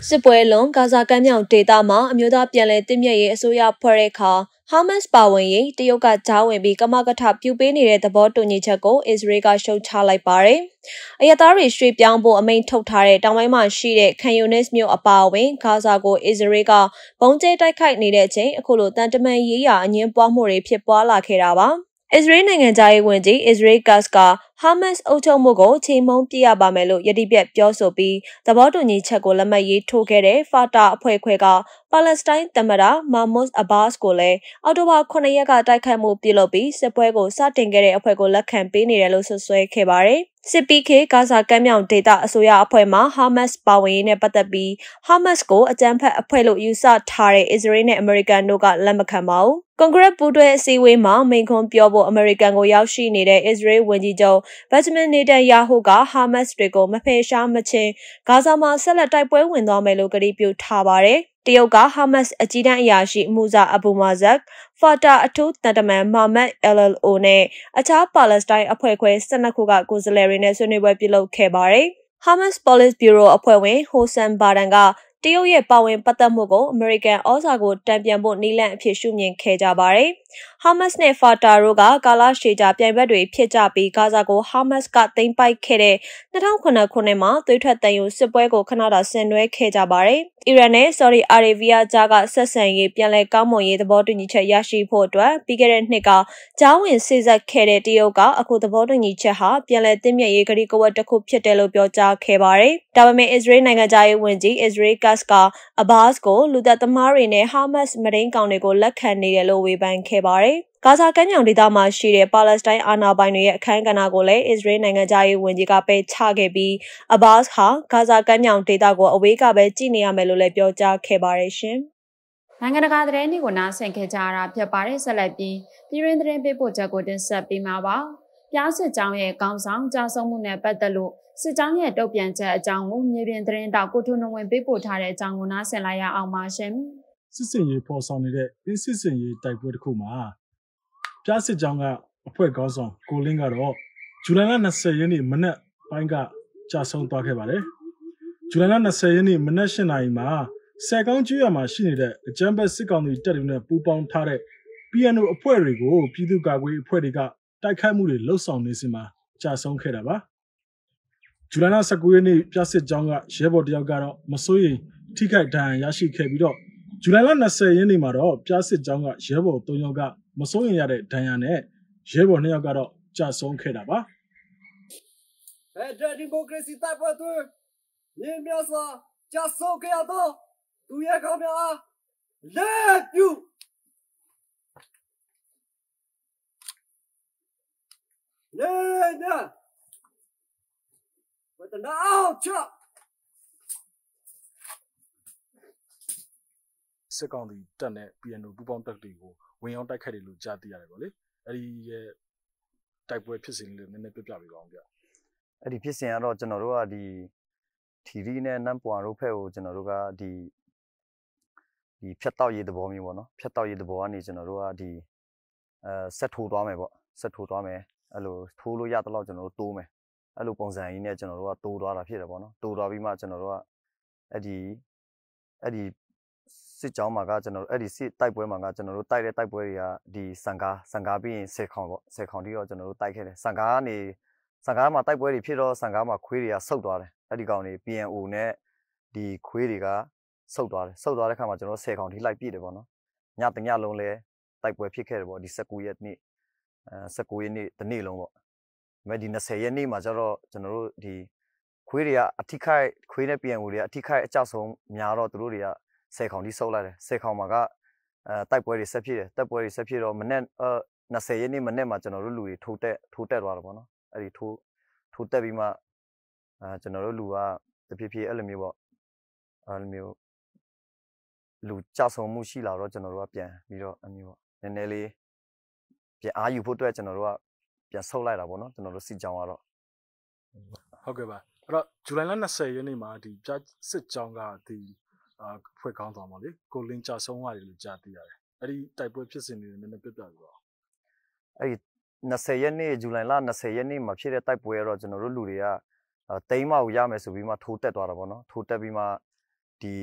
စစ်ပွဲလုံးဂါဇာကမ်းမြောင်ဒေသမှာအမျိုးသားပြည်လဲတည်မြဲရေးအစိုးရဖွဲ့တဲ့အခါ ဟာမတ်စ်ပါဝင်ရေးတရုတ်ကကြားဝင်ပြီးကမကထပြုပေးနေတဲ့သဘောတူညီချက်ကိုအစ္စရေးကရှုတ်ချလိုက်ပါတယ်။အယသားတွေရွှေ့ပြောင်းဖို့အမိန့်ထုတ်ထားတဲ့တောင်ပိုင်းမှာရှိတဲ့ခန်ယူနစ်မြို့အပါအဝင်ဂါဇာကိုအစ္စရေးကဘုံကျဲတိုက်ခိုက်နေတဲ့အချိန်အခုလိုတန်တမန်ရေးရာအငင်းပွားမှုတွေဖြစ်ပွားလာခဲ့တာပါ။အစ္စရေးနိုင်ငံသားရေးဝန်ကြီးအစ္စရေးကတ်က ဟာမတ်စ်အုပ်ချုပ်မှုကိုချိန်မုံပြရပါမယ်လို့ယတိပြတ်ပြောဆိုပြီးသဘောတူညီချက်ကိုလက်မှတ်ရေးထိုးခဲ့တဲ့ဖာတာအဖွဲ့ခွဲကပါလက်စတိုင်းသမ္မတမာမုတ်အဘာစ်ကိုလည်းအော်တိုဘာ9ရက်ကတိုက်ခိုက်မှုပြုလုပ်ပြီးစစ်ပွဲကိုစတင်ခဲ့တဲ့အဖွဲ့ကိုလက်ခံပေးနေတယ်လို့ဆွဆွဲခဲ့ပါတယ်စစ်ပီခေဂါဇာကမ်းမြောင်ဒေတာအစိုးရအဖွဲ့မှဟာမတ်စ်ပါဝင်ရေးနဲ့ပတ်သက်ပြီးဟာမတ်စ်ကိုအကြမ်းဖက်အဖွဲ့လို့ယူဆထားတဲ့အစ္စရေးနဲ့အမေရိကန်တို့ကလက်မခံပါဘူး။ကွန်ဂရက်ပူးတွဲအစည်းအဝေးမှာမိန့်ခွန်းပြောဖို့အမေရိကန်ကိုရောက်ရှိနေတဲ့အစ္စရေးဝန်ကြီးချုပ်ဘက်ဂျမင်နေတန်ယာဟုကဟာမတ်စ်တွေကိုမဖယ်ရှားမချင်းဂါဇာမှာဆက်လက်တိုက်ပွဲဝင်သွားမယ်လို့ကြေညာထားပါတယ်။တရုတ်ကဟာမတ်စ်အကြီးတန်းအရာရှိမူဇာအဘူမာဇက်ဖာတာအထူးတန်တမန်မာမတ်အယ်လ်အိုနဲ့အခြားပါလက်စတိုင်းအဖွဲ့ခွဲ12ခုကကိုယ်စားလှယ်တွေနဲ့ဆွေးနွေးပွဲပြုလုပ်ခဲ့ပါတယ်။ Hamas Police Bureau အဖွဲ့ဝင်ဟိုဆန်ဘာဒန်ကတရုတ်ရဲ့ပါဝင်ပတ်သက်မှုကိုအမေရိကန်ဩဇာကိုတံပြန်ဖို့နီလန့်အဖြစ်ရှုမြင်ခဲ့ကြပါတယ်။ Hamas နဲ့ Fatah တို့ကကာလရှည်ကြာပြိုင်ဘက်တွေဖြစ်ကြပြီးဂါဇာကို Hamas ကသိမ်းပိုက်ခဲ့တဲ့2009ခုနှစ်မှာသွေးထွက်တန်ယူစစ်ပွဲကိုခဏတာဆင်နွှဲခဲ့ကြပါတယ်။အီရန်နဲ့ Saudi Arabia ကြားကဆက်ဆံရေးပြန်လည်ကောင်းမွန်ရေးသဘောတူညီချက်ရရှိဖို့အတွက်ပြီးခဲ့တဲ့နှစ်ကကြားဝင်စိစက်ခဲ့တဲ့တရုတ်ကအခုသဘောတူညီချက်ဟာပြန်လည်တင်းမြတ်ရေးကတိကဝတ်တစ်ခုဖြစ်တယ်လို့ပြောကြားခဲ့ပါတယ်။ဒါပေမဲ့ Israel နိုင်ငံသားရေးဝန်ကြီး Israel Katz က Abbas ကိုလူသက်သမားတွေနဲ့ Hamas မဒိန်ကောင်တွေကိုလက်ခံနေတယ်လို့ဝေဖန်ခဲ့ပါတယ်။ဂါဇာကမ်းမြောင်ဒေသမှာရှိတဲ့ပါလက်စတိုင်းအာဏာပိုင်တွေရဲ့အခမ်းကဏ္ဍကိုလည်းအစ္စရေးနိုင်ငံသားရေးဝန်ကြီးကပယ်ချခဲ့ပြီးအဘတ်ဟာဂါဇာကမ်းမြောင်ဒေသကိုအဝေးကပဲကြည့်နေရမယ်လို့လည်းပြောကြားခဲ့ပါတယ်ရှင်။နိုင်ငံတကာသတင်းတွေကိုနားဆင်ခဲ့ကြရတာဖြစ်ပါတယ်ဆက်လက်ပြီးပြည်ရင်းသတင်းပေးပို့ချက်ကိုတင်ဆက်ပေးမှာပါ။ပြားစစ်ကြောင်းရဲ့ကောင်းဆောင်ကြာဆုံးမှုနဲ့ပတ်သက်လို့စစ်ကြောင်းရဲ့တုတ်ပြန်ချက်အကြောင်းကိုမြေပြင်သတင်းတောက်ကိုထုံနဝင်ပေးပို့ထားတဲ့အကြောင်းကိုနားဆင်လိုက်ရအောင်ပါရှင်။စစ်စင်ရေးပေါ်ဆောင်နေတဲ့အင်းစစ်စင်ရေးတိုက်ပွဲတစ်ခုမှာ ပြားစစ်ကြောင်းကအဖွဲ့ကောင်းဆောင်ကိုလင်းကတော့ဇူလိုင်လ20ရက်နေ့မနက်ပိုင်းကကြာဆုံးသွားခဲ့ပါတယ်။ဇူလိုင်လ20ရက်နေ့မနက်8နာရီမှာဆယ်ကောင်းကျွော်မှာရှိနေတဲ့အကြမ်းဖက်စစ်ကောင်တွေတပ်တွေနဲ့ပူးပေါင်းထားတဲ့ PNO အဖွဲ့တွေကိုပြည်သူ့ကာကွယ်အဖွဲ့တွေကတိုက်ခိုက်မှုတွေလှုပ်ဆောင်နေစဉ်မှာကြာဆုံးခဲ့တာပါ။ဇူလိုင်လ19ရက်နေ့ပြစစ်ကြောင်းကရဲဘော်တယောက်ကတော့မစိုးရိမ်ထိခိုက်ဒဏ်ရာရရှိခဲ့ပြီးတော့ဇူလိုင်လ20ရက်နေ့မှာတော့ပြစစ်ကြောင်းကရဲဘော်3ယောက်က မစိုးရင်ရတဲ့ဒဏ်ရာနဲ့ရဲဘော်2ယောက်ကတော့ကြာဆုံးခဲ့တာပါဖက်ဒရယ်ဒီမိုကရေစီတိုက်ပွဲတွင်မြင်းများစွာကြာဆုံးခဲ့ရသောသူရဲကောင်းများအားလက်ပြုလေနာဝတနာအောင်ချစစ်ကောင်စီတက်နဲ့ PNO ပူပေါင်းတက်တွေကို ဝင်အောင်တိုက်ခတ်တယ်လို့ကြားသိရတယ်ပေါ့လေအဲ့ဒီရဲ့တိုက်ပွဲဖြစ်စဉ်လေးနည်းနည်းပြပြပေးပါအောင်ဗျအဲ့ဒီဖြစ်စဉ်ကတော့ကျွန်တော်တို့ကဒီထီရီနဲ့နမ်ပွာတို့ဖက်ကိုကျွန်တော်တို့ကဒီဒီဖြတ်တောက်ရေးသဘောမျိုးပေါ့နော်ဖြတ်တောက်ရေးသဘောကနေကျွန်တော်တို့ကဒီအဲဆက်ထိုးသွားမယ်ပေါ့ဆက်ထိုးသွားမယ်အဲ့လိုထိုးလို့ရတဲ့လောက်ကျွန်တော်တို့တိုးမယ်အဲ့လိုပုံစံကြီးနဲ့ကျွန်တော်တို့ကတိုးသွားတာဖြစ်တယ်ပေါ့နော်တိုးသွားပြီးမှကျွန်တော်တို့ကအဲ့ဒီအဲ့ဒီ စစ်ကြောင်းမှာကကျွန်တော်တို့အဲ့ဒီစစ်တိုက်ပွဲမှာကကျွန်တော်တို့တိုက်တဲ့တိုက်ပွဲတွေကဒီစံကားစံကားပြီးရင်ဆယ်ခေါင်ပေါ့ဆယ်ခေါင်တိတော့ကျွန်တော်တို့တိုက်ခဲ့တယ်စံကားကနေစံကားမှာတိုက်ပွဲတွေဖြစ်တော့စံကားမှာခွေးတွေကဆုတ်သွားတယ်အဲ့ဒီကောင်တွေ PNO နဲ့ဒီခွေးတွေကဆုတ်သွားတယ်ဆုတ်သွားတဲ့ခါမှာကျွန်တော်တို့ဆယ်ခေါင်ထိလိုက်ပြည့်တယ်ပေါ့နော်ညတညလုံးလဲတိုက်ပွဲဖြစ်ခဲ့တယ်ပေါ့ဒီ19ရက်နေ့အဲ19ရက်နေ့တနေ့လုံးပေါ့ဒါပေမဲ့ဒီ20ရက်နေ့မှာကျတော့ကျွန်တော်တို့ဒီခွေးတွေကအထိခိုက်ခွေးနဲ့ PNO တွေကအထိခိုက်အကြဆုံးများတော့သူတို့တွေက ဆယ်ခေါင်ထိဆုပ်လိုက်တယ်ဆယ်ခေါင်မှာကအဲတိုက်ပွဲတွေဆက်ဖြစ်တယ်တိုက်ပွဲတွေဆက်ဖြစ်တော့မနေ့အဲ20ရက်နေ့မနေ့မှာကျွန်တော်တို့လူတွေထိုးတက်ထိုးတက်သွားတယ်ပေါ့နော်အဲ့ဒီထိုးထိုးတက်ပြီးမှအဲကျွန်တော်တို့လူကတဖြည်းဖြည်းအဲ့လိုမျိုးပေါ့အဲ့လိုမျိုးလူကြဆုံမှုရှိလာတော့ကျွန်တော်တို့ကပြန်ပြီးတော့အမျိုးပေါ့နည်းနည်းလေးပြန်အားယူဖို့အတွက်ကျွန်တော်တို့ကပြန်ဆုတ်လိုက်တာပေါ့နော်ကျွန်တော်တို့စီကြောင်ကတော့ဟုတ်ကဲ့ပါအဲ့တော့ဇူလိုင်လ20ရက်နေ့မှာဒီပြစစ်ကြောင်ကဒီအာ ဖွဲ့ကောင်းသွားပါလေကိုလင်းကြဆုံးရတယ်လို့ကြားသိရတယ်အဲ့ဒီတိုက်ပွဲဖြစ်စဉ်တွေနည်းနည်းပြပြပြပါအဲ့ဒီ20ရက်နေ့ဇူလိုင်လ20ရက်နေ့မှာဖြစ်တဲ့တိုက်ပွဲကတော့ကျွန်တော်တို့လူတွေကတိမ်းမကိုရမယ်ဆိုပြီးမှထိုးတက်သွားတာပေါ့နော်ထိုးတက်ပြီးမှဒီ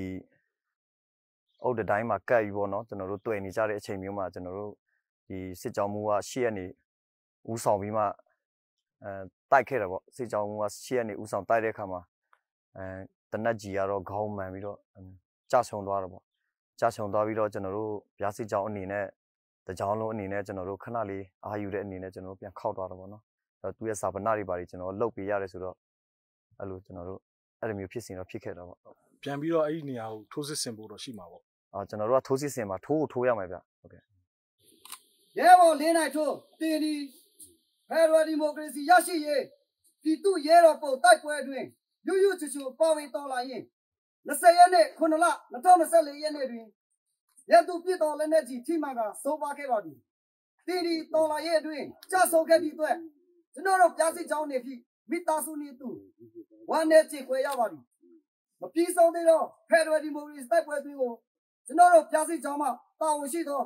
အုတ်တတိုင်းမှာကတ်ပြီးပေါ့နော်ကျွန်တော်တို့တွေ့နေကြတဲ့အချိန်မျိုးမှာကျွန်တော်တို့ဒီစစ်ကြောင်းမှုကရှေ့ကနေဥဆောင်ပြီးမှအဲတိုက်ခဲ့တယ်ပေါ့စစ်ကြောင်းမှုကရှေ့ကနေဥဆောင်တိုက်တဲ့အခါမှာအဲတနက်ကြီးကတော့ခေါင်းမှန်ပြီးတော့ ကြာဆုံသွားတော့ပေါ့ကြာဆုံသွားပြီးတော့ကျွန်တော်တို့ဗျာစစ်ကြောင်းအနေနဲ့တကြောင်လုံးအနေနဲ့ကျွန်တော်တို့ခဏလေးအာယူတဲ့အနေနဲ့ကျွန်တော်တို့ပြန်ခောက်သွားတော့ပေါ့နော်အဲသူရဲ့စာပနာတွေပါတွေကျွန်တော်လုတ်ပေးရတယ်ဆိုတော့အဲ့လိုကျွန်တော်တို့အဲ့လိုမျိုးဖြစ်စဉ်တော့ဖြစ်ခဲ့တော့ပေါ့ပြန်ပြီးတော့အဲ့ဒီနေရာကိုထိုးစစ်ဆင်ဖို့တော့ရှိမှာပေါ့အာကျွန်တော်တို့ကထိုးစစ်ဆင်မှာထိုးထိုးရမှာဗျဟုတ်ကဲ့ရဲဘော်လင်းနိုင်ထိုးတင်ဒီဖက်ဒရယ်ဒီမိုကရေစီရရှိရေးပြည်သူရဲတော်ပုံတိုက်ပွဲအတွင်းယူယူချူချူပေါ်ဝင်တော်လာရင် 20ရက်နေ့9လ2024ရက်နေ့တွင်ရန်သူပြည်တော်လက်နက်ကြီးထိမှန်ကစိုးပါခဲ့ပါသည်တီဒီတော်လာရဲ့အတွင်းကြဆုံခဲ့သည့်အတွက်ကျွန်တော်တို့ပြားစီချောင်းနေပြီမိသားစုနေသူဝမ်းနဲ့ချေခွဲရပါသည်မပြီးဆုံးသေးတော့ဖက်ဒရယ်ဒီမိုကရေစီတိုက်ပွဲတွင်ကိုကျွန်တော်တို့ပြားစီချောင်းမှတာဝန်ရှိသော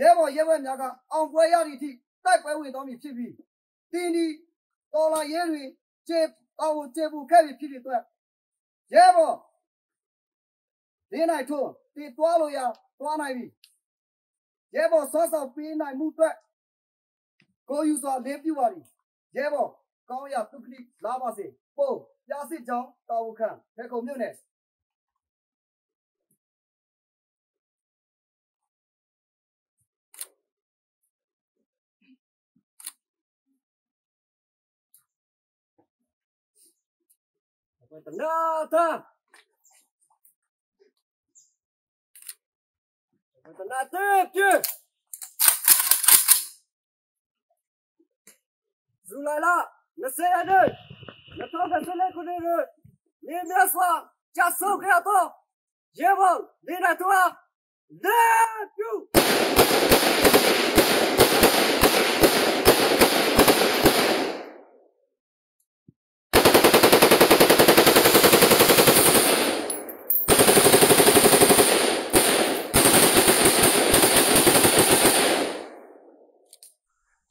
ရဲဘော်ရဲဘက်များကအောင်ပွဲရသည့်အထိတိုက်ပွဲဝင်တော်မူဖြစ်ပြီးတီဒီတော် လာရဲတွင်ခြေတာဝန်ခြေပူခဲ့ပြီးဖြစ်သည့်အတွက်ရဲဘော်လင်းနိုင်ထိုးတီတွားလို့ရတွားနိုင်ပြီရဲဘော်ဆော့ဆော့ပေးနိုင်မှုအတွက်ကိုယူစွာလေးပြုပါသည်ရဲဘော်ကောင်းရဒုက္ခလိလာပါစေပို့ပြားစစ်ကြောင်းတာဝခံဖေခုံမြို့နယ်တနာသာ တနာတဲ့ပြဇူလာလာ20ရက်နေ့2024ခုနှစ်နေမြတ်စွာ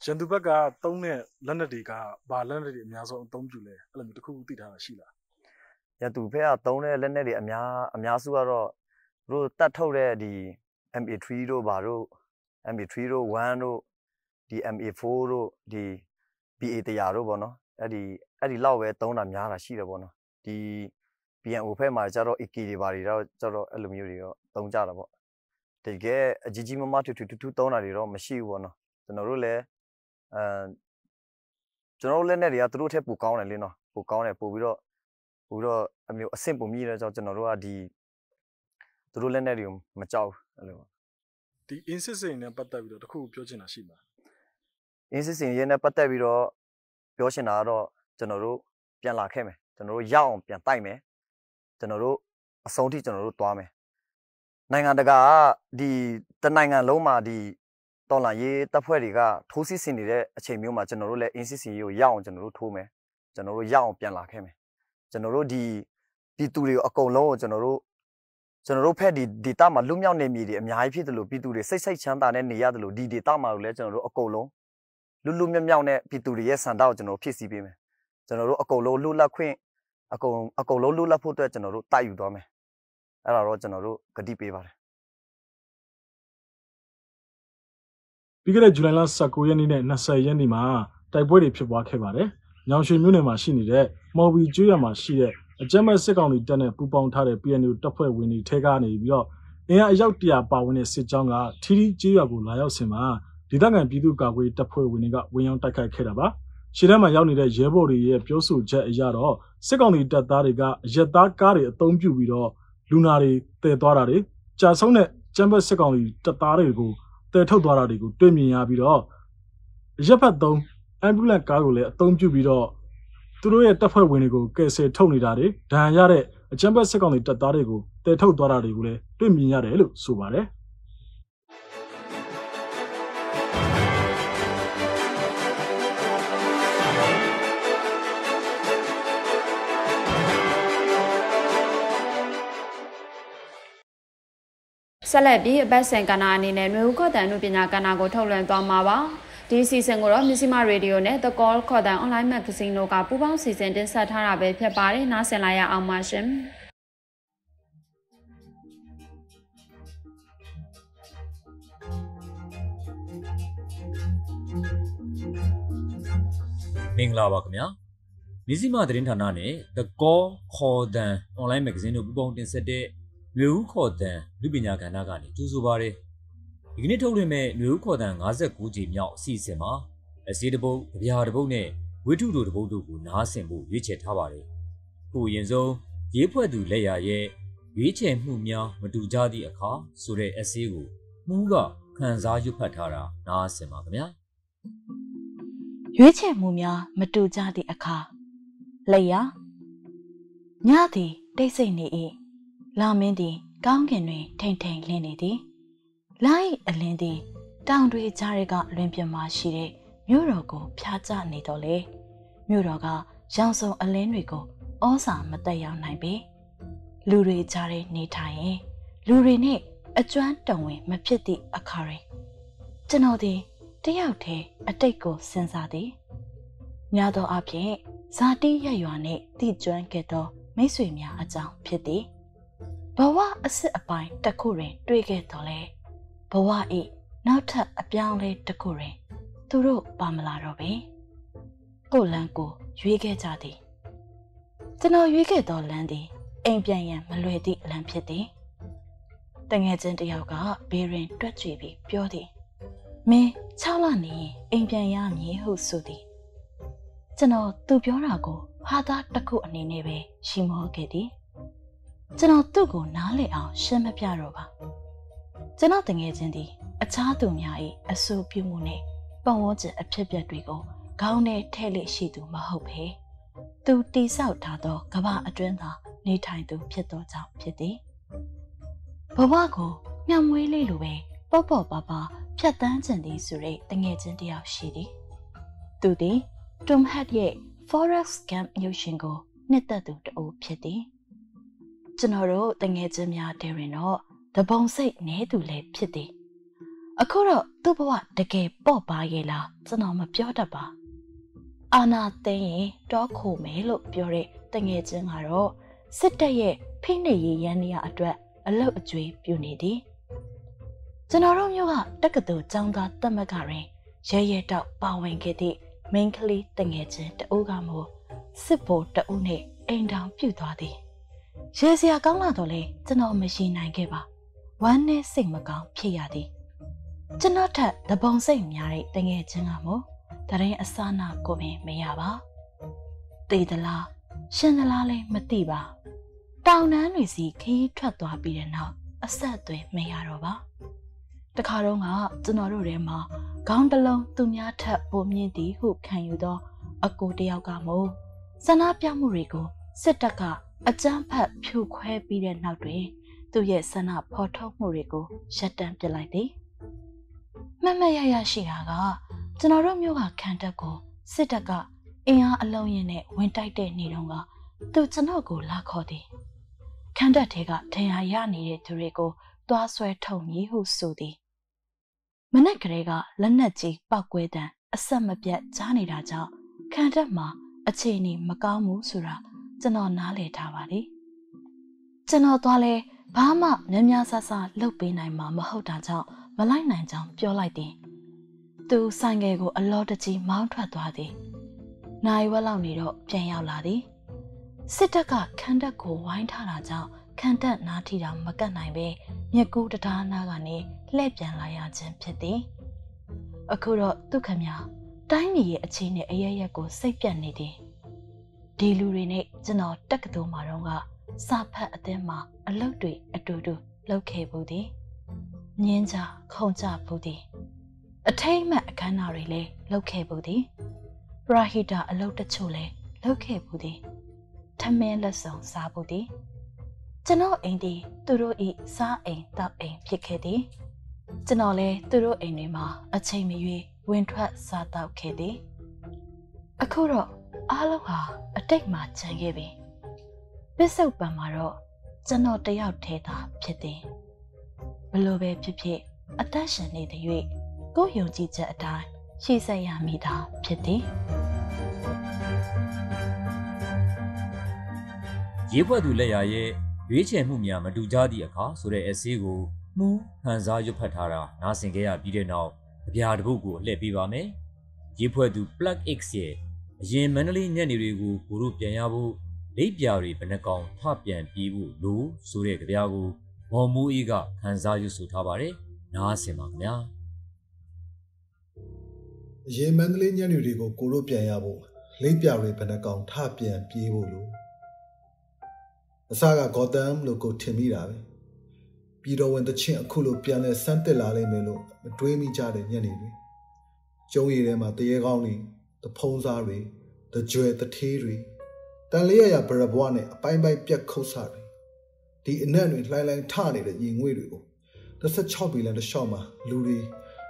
ရေဘုံနေရတော့လေပြူရန်သူဘက်ကသုံးတဲ့လက်နက်တွေကဘာလက်နက်တွေအများဆုံးအသုံးပြုလဲအဲ့လိုမျိုးတစ်ခုခုသိထားတာရှိလားရတူဖက်ကသုံးတဲ့လက်နက်တွေအများအများစုကတော့သူတို့တတ်ထုတ်တဲ့ဒီ MA3 တို့ဘာတို့ MA3 တို့1တို့ဒီ MA4 တို့ဒီ BA 100တို့ပေါ့နော်အဲ့ဒီအဲ့ဒီလောက်ပဲသုံးတာများတာရှိတယ်ပေါ့နော်ဒီ BNO ဖက်မှာကျတော့ AK တွေဘာတွေတော့ကျတော့အဲ့လိုမျိုးတွေတော့သုံးကြတာပေါ့တကယ်အကြီးကြီးမမထူထူထူထူသုံးတာတွေတော့မရှိဘူးပေါ့နော်ကျွန်တော်တို့လည်း အဲကျွန်တော်တို့လက်နဲ့တွေကသူတို့ထက်ပိုကောင်းတယ်လင်းတော့ပိုကောင်းတယ်ပိုပြီးတော့ပိုပြီးတော့အမျိုးအဆင့်ပုံမြည်တဲ့ကြောင့်ကျွန်တော်တို့ကဒီသူတို့လက်နဲ့တွေကိုမကြောက်ဘူးအဲ့လိုဒီ insist နဲ့ပတ်သက်ပြီးတော့တစ်ခုခုပြောချင်တာရှိမှာအင်းစစ်စင်ရဲနဲ့ပတ်သက်ပြီးတော့ပြောချင်တာကတော့ကျွန်တော်တို့ပြန်လာခဲ့မယ်ကျွန်တော်တို့ရအောင်ပြန်တိုက်မယ်ကျွန်တော်တို့အဆုံးထိကျွန်တော်တို့သွားမယ်နိုင်ငံတကာကဒီတနိုင်ငံလုံးမှာဒီ တော်လာရေးတပ်ဖွဲ့တွေကထိုးစစ်ဆင်နေတဲ့အချိန်မျိုးမှာကျွန်တော်တို့လည်းအင်းစစ်စင်ရေးကိုရအောင်ကျွန်တော်တို့ထိုးမယ်ကျွန်တော်တို့ရအောင်ပြန်လာခဲ့မယ်ကျွန်တော်တို့ဒီပြည်သူတွေကိုအကုန်လုံးကိုကျွန်တော်တို့ကျွန်တော်တို့ဖက်ဒီဒေတာမှာလွတ်မြောက်နေမြေတွေအများကြီးဖြစ်တယ်လို့ပြည်သူတွေစိတ်စိတ်ချမ်းသာနဲ့နေရတယ်လို့ဒီဒေတာမှာလည်းကျွန်တော်တို့အကုန်လုံးလွတ်လွတ်မြောက်မြောက်နဲ့ပြည်သူတွေရဲ့စံတောက်ကျွန်တော်တို့ဖြစ်စီပေးမယ်ကျွန်တော်တို့အကုန်လုံးလွတ်လပ်ခွင့်အကုန်အကုန်လုံးလွတ်လပ်ဖို့အတွက်ကျွန်တော်တို့တိုက်ယူသွားမယ်အဲ့ဒါတော့ကျွန်တော်တို့ဂတိပေးပါတယ် ပြီးခဲ့တဲ့ဇူလိုင်လ19ရက်နေ့နဲ့20ရက်နေ့မှာတိုက်ပွဲတွေဖြစ်ပွားခဲ့ပါတယ်။ညောင်ရွှေမြို့နယ်မှာရှိနေတဲ့မော်ဘီကျွော်မှာရှိတဲ့အကြမ်းမဲ့စစ်ကောင်တွေတက်နဲ့ပူးပေါင်းထားတဲ့ PNU တပ်ဖွဲ့ဝင်တွေထဲကနေပြီးတော့အင်အားအယောက်တရာပါဝင်တဲ့စစ်ကြောင်းကထီထီကျွော်ကိုလာရောက်စင်မှာဒေသခံပြည်သူ့ကာကွယ်တပ်ဖွဲ့ဝင်တွေကဝင်ရောက်တိုက်ခိုက်ခဲ့တာပါ။ရှေ့တန်းမှာရောက်နေတဲ့ရဲဘော်တွေရဲ့ပြောဆိုချက်အရတော့စစ်ကောင်တွေတပ်သားတွေကရက်သားကားတွေအုံပြုပြီးတော့လူနာတွေတည်သွားတာတွေကြာဆုံးတဲ့ကျမ်းဘတ်စစ်ကောင်တွေတပ်သားတွေကို တည်ထုတ်သွားတာတွေကိုတွေ့မြင်ရပြီးတော့ရက်ဖက်သုံး ambulance ကားကိုလည်းအသုံးပြုပြီးတော့သူတို့ရဲ့တပ်ဖွဲ့ဝင်တွေကိုကယ်ဆယ်ထုတ်နေတာတွေဒဏ်ရာရတဲ့အချမ်းဘတ်စစ်ကောင်တွေတပ်သားတွေကိုတည်ထုတ်သွားတာတွေကိုလည်းတွေ့မြင်ရတယ်လို့ဆိုပါတယ် ဆက်လက်ပြီးအပတ်စဉ်ကဏ္ဍအနေနဲ့ຫນွေဦးခေါ်တန်နုပညာကဏ္ဍကိုထုတ်လွှင့်သွားမှာပါဒီစီစဉ်ကိုတော့မြစီမရေဒီယိုနဲ့ The Call ခေါ်တန် online magazine တို့ကပူးပေါင်းစီစဉ်တင်ဆက်ထားတာပဲဖြစ်ပါတယ်နားဆင်လိုက်ရအောင်ပါရှင်မင်္ဂလာပါခင်ဗျာမြစည်းမသတင်းဌာနနဲ့ The Call ခေါ်တန် online magazine တို့ပူးပေါင်းတင်ဆက်တဲ့ မျိုးဦးခေါ်တန်လူပညာကဏ္ဍကနေကြိုဆိုပါရစေဒီကနေ့ထုတ်လွှင့်မဲ့မျိုးဦးခေါ်တန်59ကြိမ်မြောက်အစီအစဉ်မှာအစည်းတပုတ်၊ကြပြာတပုတ်နဲ့ဝိထုတို့တပုတ်တို့ကိုနားဆင်ဖို့ရွေးချယ်ထားပါတယ်ခုအရင်ဆုံးရေးဖွဲ့သူလက်ရရဲ့ရွေးချယ်မှုများမတူကြသည့်အခါဆိုတဲ့အစည်းကိုမှုကခန်းစားရွတ်ဖတ်ထားတာနားဆင်ပါခင်ဗျာရွေးချယ်မှုများမတူကြသည့်အခါလက်ရညသည်တိတ်ဆိတ်နေ၏ လာမင်းသည်ကောင်းကင်တွင်ထိန်ထိန်လင်းနေသည်လာ၏အလင်းသည်တောင်တွေကြားတွေကလွင်ပြင်မှာရှိတဲ့မြို့တော်ကိုဖျားကျနေတော့လေမြို့တော်ကရောင်စုံအလင်းတွေကိုဩစာမတက်ရောက်နိုင်ပေလူတွေကြားထဲနေထိုင်ရင်လူတွေနဲ့အကျွမ်းတုံဝင်မဖြစ်သည့်အခါတွေကျွန်တော်ဒီတယောက်တည်းအတိတ်ကိုစဉ်းစားသည်များသောအားဖြင့်ဇာတိရရွာနှင့်တိကျွမ်းခဲ့သောမိတ်ဆွေများအကြောင်းဖြစ်သည် ဘဝအစ်စ်အပိုင်းတစ်ခုတွင် တွေ့ခဲ့တော်လဲဘဝ၏နောက်ထပ်အပြောင်းလဲတစ်ခုတွင် သူတို့ပါမလာတော့ပေကိုလန်းကိုရွေးခဲ့ကြသည်ကျွန်တော်ရွေးခဲ့သောလမ်းသည်အိမ်ပြန်ရန်မလွယ်သည့်လမ်းဖြစ်သည်တငယ်ချင်းတယောက်ကဘေးရင်တွက်ကြည့်ပြီးပြောသည်မင်း6လနေအိမ်ပြန်ရမည်ဟုဆိုသည်ကျွန်တော်သူပြောတာကိုဟာသားတစ်ခုအနေနဲ့ပဲရှိမောခဲ့သည် ကျွန်တော်သူ့ကိုနားလည်အောင်ရှင်းမပြတော့ပါကျွန်တော်တငယ်ချင်းသည်အခြားသူများ၏အဆိုးပြုမှုနှင့်ပတ်ဝန်းကျင်အဖြစ်အပျက်တွေကိုခေါင်းထဲထည့်လက်ရှိသူမဟုတ်ပေသူတိဆောက်ထားသောကမ္ဘာအတွင်းသာနေထိုင်သူဖြစ်သောကြောင့်ဖြစ်သည်ဘဝကိုမျှမွေးလေးလိုပဲပေါ့ပေါ့ပါပါဖြတ်တန်းခြင်းသည်ဆိုတဲ့တငယ်ချင်းတယောက်ရှိသည်သူသည် Tom Hanks ရဲ့ Forest Gump ရုပ်ရှင်ကိုနှစ်သက်သူတအို့ဖြစ်သည် ကျွန်တော်တို့တငယ်ချင်းများတဲရင်တော့တပုံစိတ်နဲသူလည်းဖြစ်သည်အခုတော့သူ့ဘဝတကယ်ပေါ့ပါရဲ့လားကျွန်တော်မပြောတတ်ပါအာနာသိရင်တောခိုမယ်လို့ပြောတဲ့တငယ်ချင်းကတော့စစ်တပ်ရဲ့ဖိနှိပ်ရေးရန်နေရအတွက်အလုတ်အကျွေးပြုနေသည်ကျွန်တော်တို့မျိုးကတက္ကသိုလ်ကျောင်းသားတက်မကရင်ရဲရဲတောက်ပါဝင်ခဲ့သည့်မိန်းကလေးတငယ်ချင်းတအိုးကမို့စစ်ဗိုလ်တအုပ်နဲ့အိမ်တောင်ပြုတ်သွားသည် ရဲစရာကောင်းလာတော့လေကျွန်တော်မရှိနိုင်ခဲ့ပါဝမ်းနဲ့စိတ်မကောင်းဖြစ်ရသည်ကျွန်တော်ထက်တပုံစိတ်များတဲ့တငယ်ချင်းကမို့တရင်အစနာကိုပင်မရပါတေးသလားရှင်သလားလဲမသိပါတောင်တန်းတွေစီခီးထွက်သွားပြီးတဲ့နောက်အဆက်အသွယ်မရတော့ပါတခါတော့ကကျွန်တော်တို့ထဲမှာခေါင်းတလုံးသူများထက်ပိုမြင့်သည်ဟုခံယူသော အကိုတယောက်ကမို့ဆန္ဒပြမှုတွေကိုစစ်တပ်က အကြမ်းဖက်ဖြိုခွဲပြီးတဲ့နောက်တွင် သူ့ရဲ့ဆန္ဒဖော်ထုတ်မှုတွေကိုရပ်တန့်ပစ်လိုက်သည်မှတ်မှတ်ရရရှိတာကကျွန်တော်တို့မျိုးကခံတပ်ကိုစစ်တပ်ကအင်အားအလုံးရင်နဲ့ဝင်တိုက်တဲ့နေတော့ကသူကျွန်တော်ကိုလာခေါ်သည်ခန်းတက်ထဲကထင်ရရနေတဲ့သူတွေကိုသွားဆွဲထုတ်မည်ဟုဆိုသည်မနက်ကလေးကလက်နက်ကြီးပောက်ကွဲတံအဆက်မပြတ်ကြားနေတာကြောင့်ခံတက်မှာအခြေအနေမကောင်းဘူးဆိုတာ ကျွန်တော်နားလည်ထားပါလေကျွန်တော်သွားလဲဘာမှများများဆဆလှုပ်ပေးနိုင်မှာမဟုတ်တာကြောင့်မလိုက်နိုင်ကြောင်းပြောလိုက်သည်သူဆိုင်ငယ်ကိုအလောတကြီးမောင်းထွက်သွားသည်နိုင်ဝက်လောက်နေတော့ပြန်ရောက်လာသည်စစ်တပ်ကခန်းတက်ကိုဝိုင်းထားတာကြောင့်ခန်းတက်နားထီတာမကတ်နိုင်ပဲမြက်ကူးတရားနာကနေလှည့်ပြန်လာရခြင်းဖြစ်သည်အခုတော့ဒုက္ခများတိုင်းပြည်ရဲ့အခြေအနေအရရက်ကိုစိတ်ပြတ်နေသည် ဒီလူတွေနဲ့ကျွန်တော်တက်ကတူမှာတော့ကစာဖတ်အသင်းမှာအလုပ်တွေအတူတူလုပ်ခဲ့ဘူးသည်ညင်းကြခုံကြဘူးသည်အထိမ့်မှတ်အခမ်းအနားတွေလည်းလုပ်ခဲ့ဘူးသည်ပရာဟိတအလုပ်တချို့လည်းလုပ်ခဲ့ဘူးသည်ထမင်းလက်ဆောင်စားဘူးသည်ကျွန်တော်အိမ်ဒီသူတို့ဤစားအိမ်တောက်အိမ်ဖြစ်ခဲ့သည်ကျွန်တော်လည်းသူတို့အိမ်တွေမှာအချိန်မရွေးဝင်ထွက်စားတောက်ခဲ့သည်အခုတော့ အားလုံးဟာအတိတ်မှာခြံခဲ့ပြီပစ္စုပန်မှာတော့ကျွန်တော်တယောက်ထဲသာဖြစ်သည်ဘလို့ပဲဖြစ်ဖြစ်အသက်ရှင်နေတဲ့၍ကိုယ်ယုံကြည်ချက်အတိုင်းရှေ့ဆက်ရမိတာဖြစ်သည်ရေးဖွဲ့သူလက်ရာရဲ့ရွေးချယ်မှုများမတူကြသည့်အခါဆိုတဲ့ essay ကိုမှုဟန်စားရွတ်ဖတ်ထားတာနားဆင်ခဲ့ရပြီးတဲ့နောက်အပြာတပုတ်ကိုအလှည့်ပေးပါမယ်။ရေးဖွဲ့သူ Plug X ရဲ့ အရင်မန္တလေးညနေတွေကိုကိုတို့ပြန်ရဖို့လိပ်ပြာတွေဘယ်နှကောင်ထပြန်ပြေးဖို့လို့ဆိုတဲ့ကြပြားကိုမော်မိုးအေးကခန်းစားရွတ်ဆိုထားပါတယ်။နားဆင်ပါခင်ဗျာ။အရင်မန္တလေးညနေတွေကိုကိုတို့ပြန်ရဖို့လိပ်ပြာတွေဘယ်နှကောင်ထပြန်ပြေးဖို့လို့အစကဂေါ်တမ်လို့ကိုထင်မိတာပဲပြည်တော်ဝင်တချင်းအခုလိုပြန်လဲဆန်းတက်လာလိမ့်မယ်လို့မတွေးမိကြတဲ့ညနေတွေကျုံရည်ထဲမှာတရေကောင်းတွေ တဖုံးစားတွေတကြွယ်တထေးတွေတန်လေးရရဗရဘွားနဲ့အပိုင်းပိုင်းပြက်ခုတ်စားတွေဒီအနက်တွေလှိုင်းလှိုင်းထနေတဲ့ရင်ငွေတွေကို16ဘီလန်တစ်လျှောက်မှာလူတွေ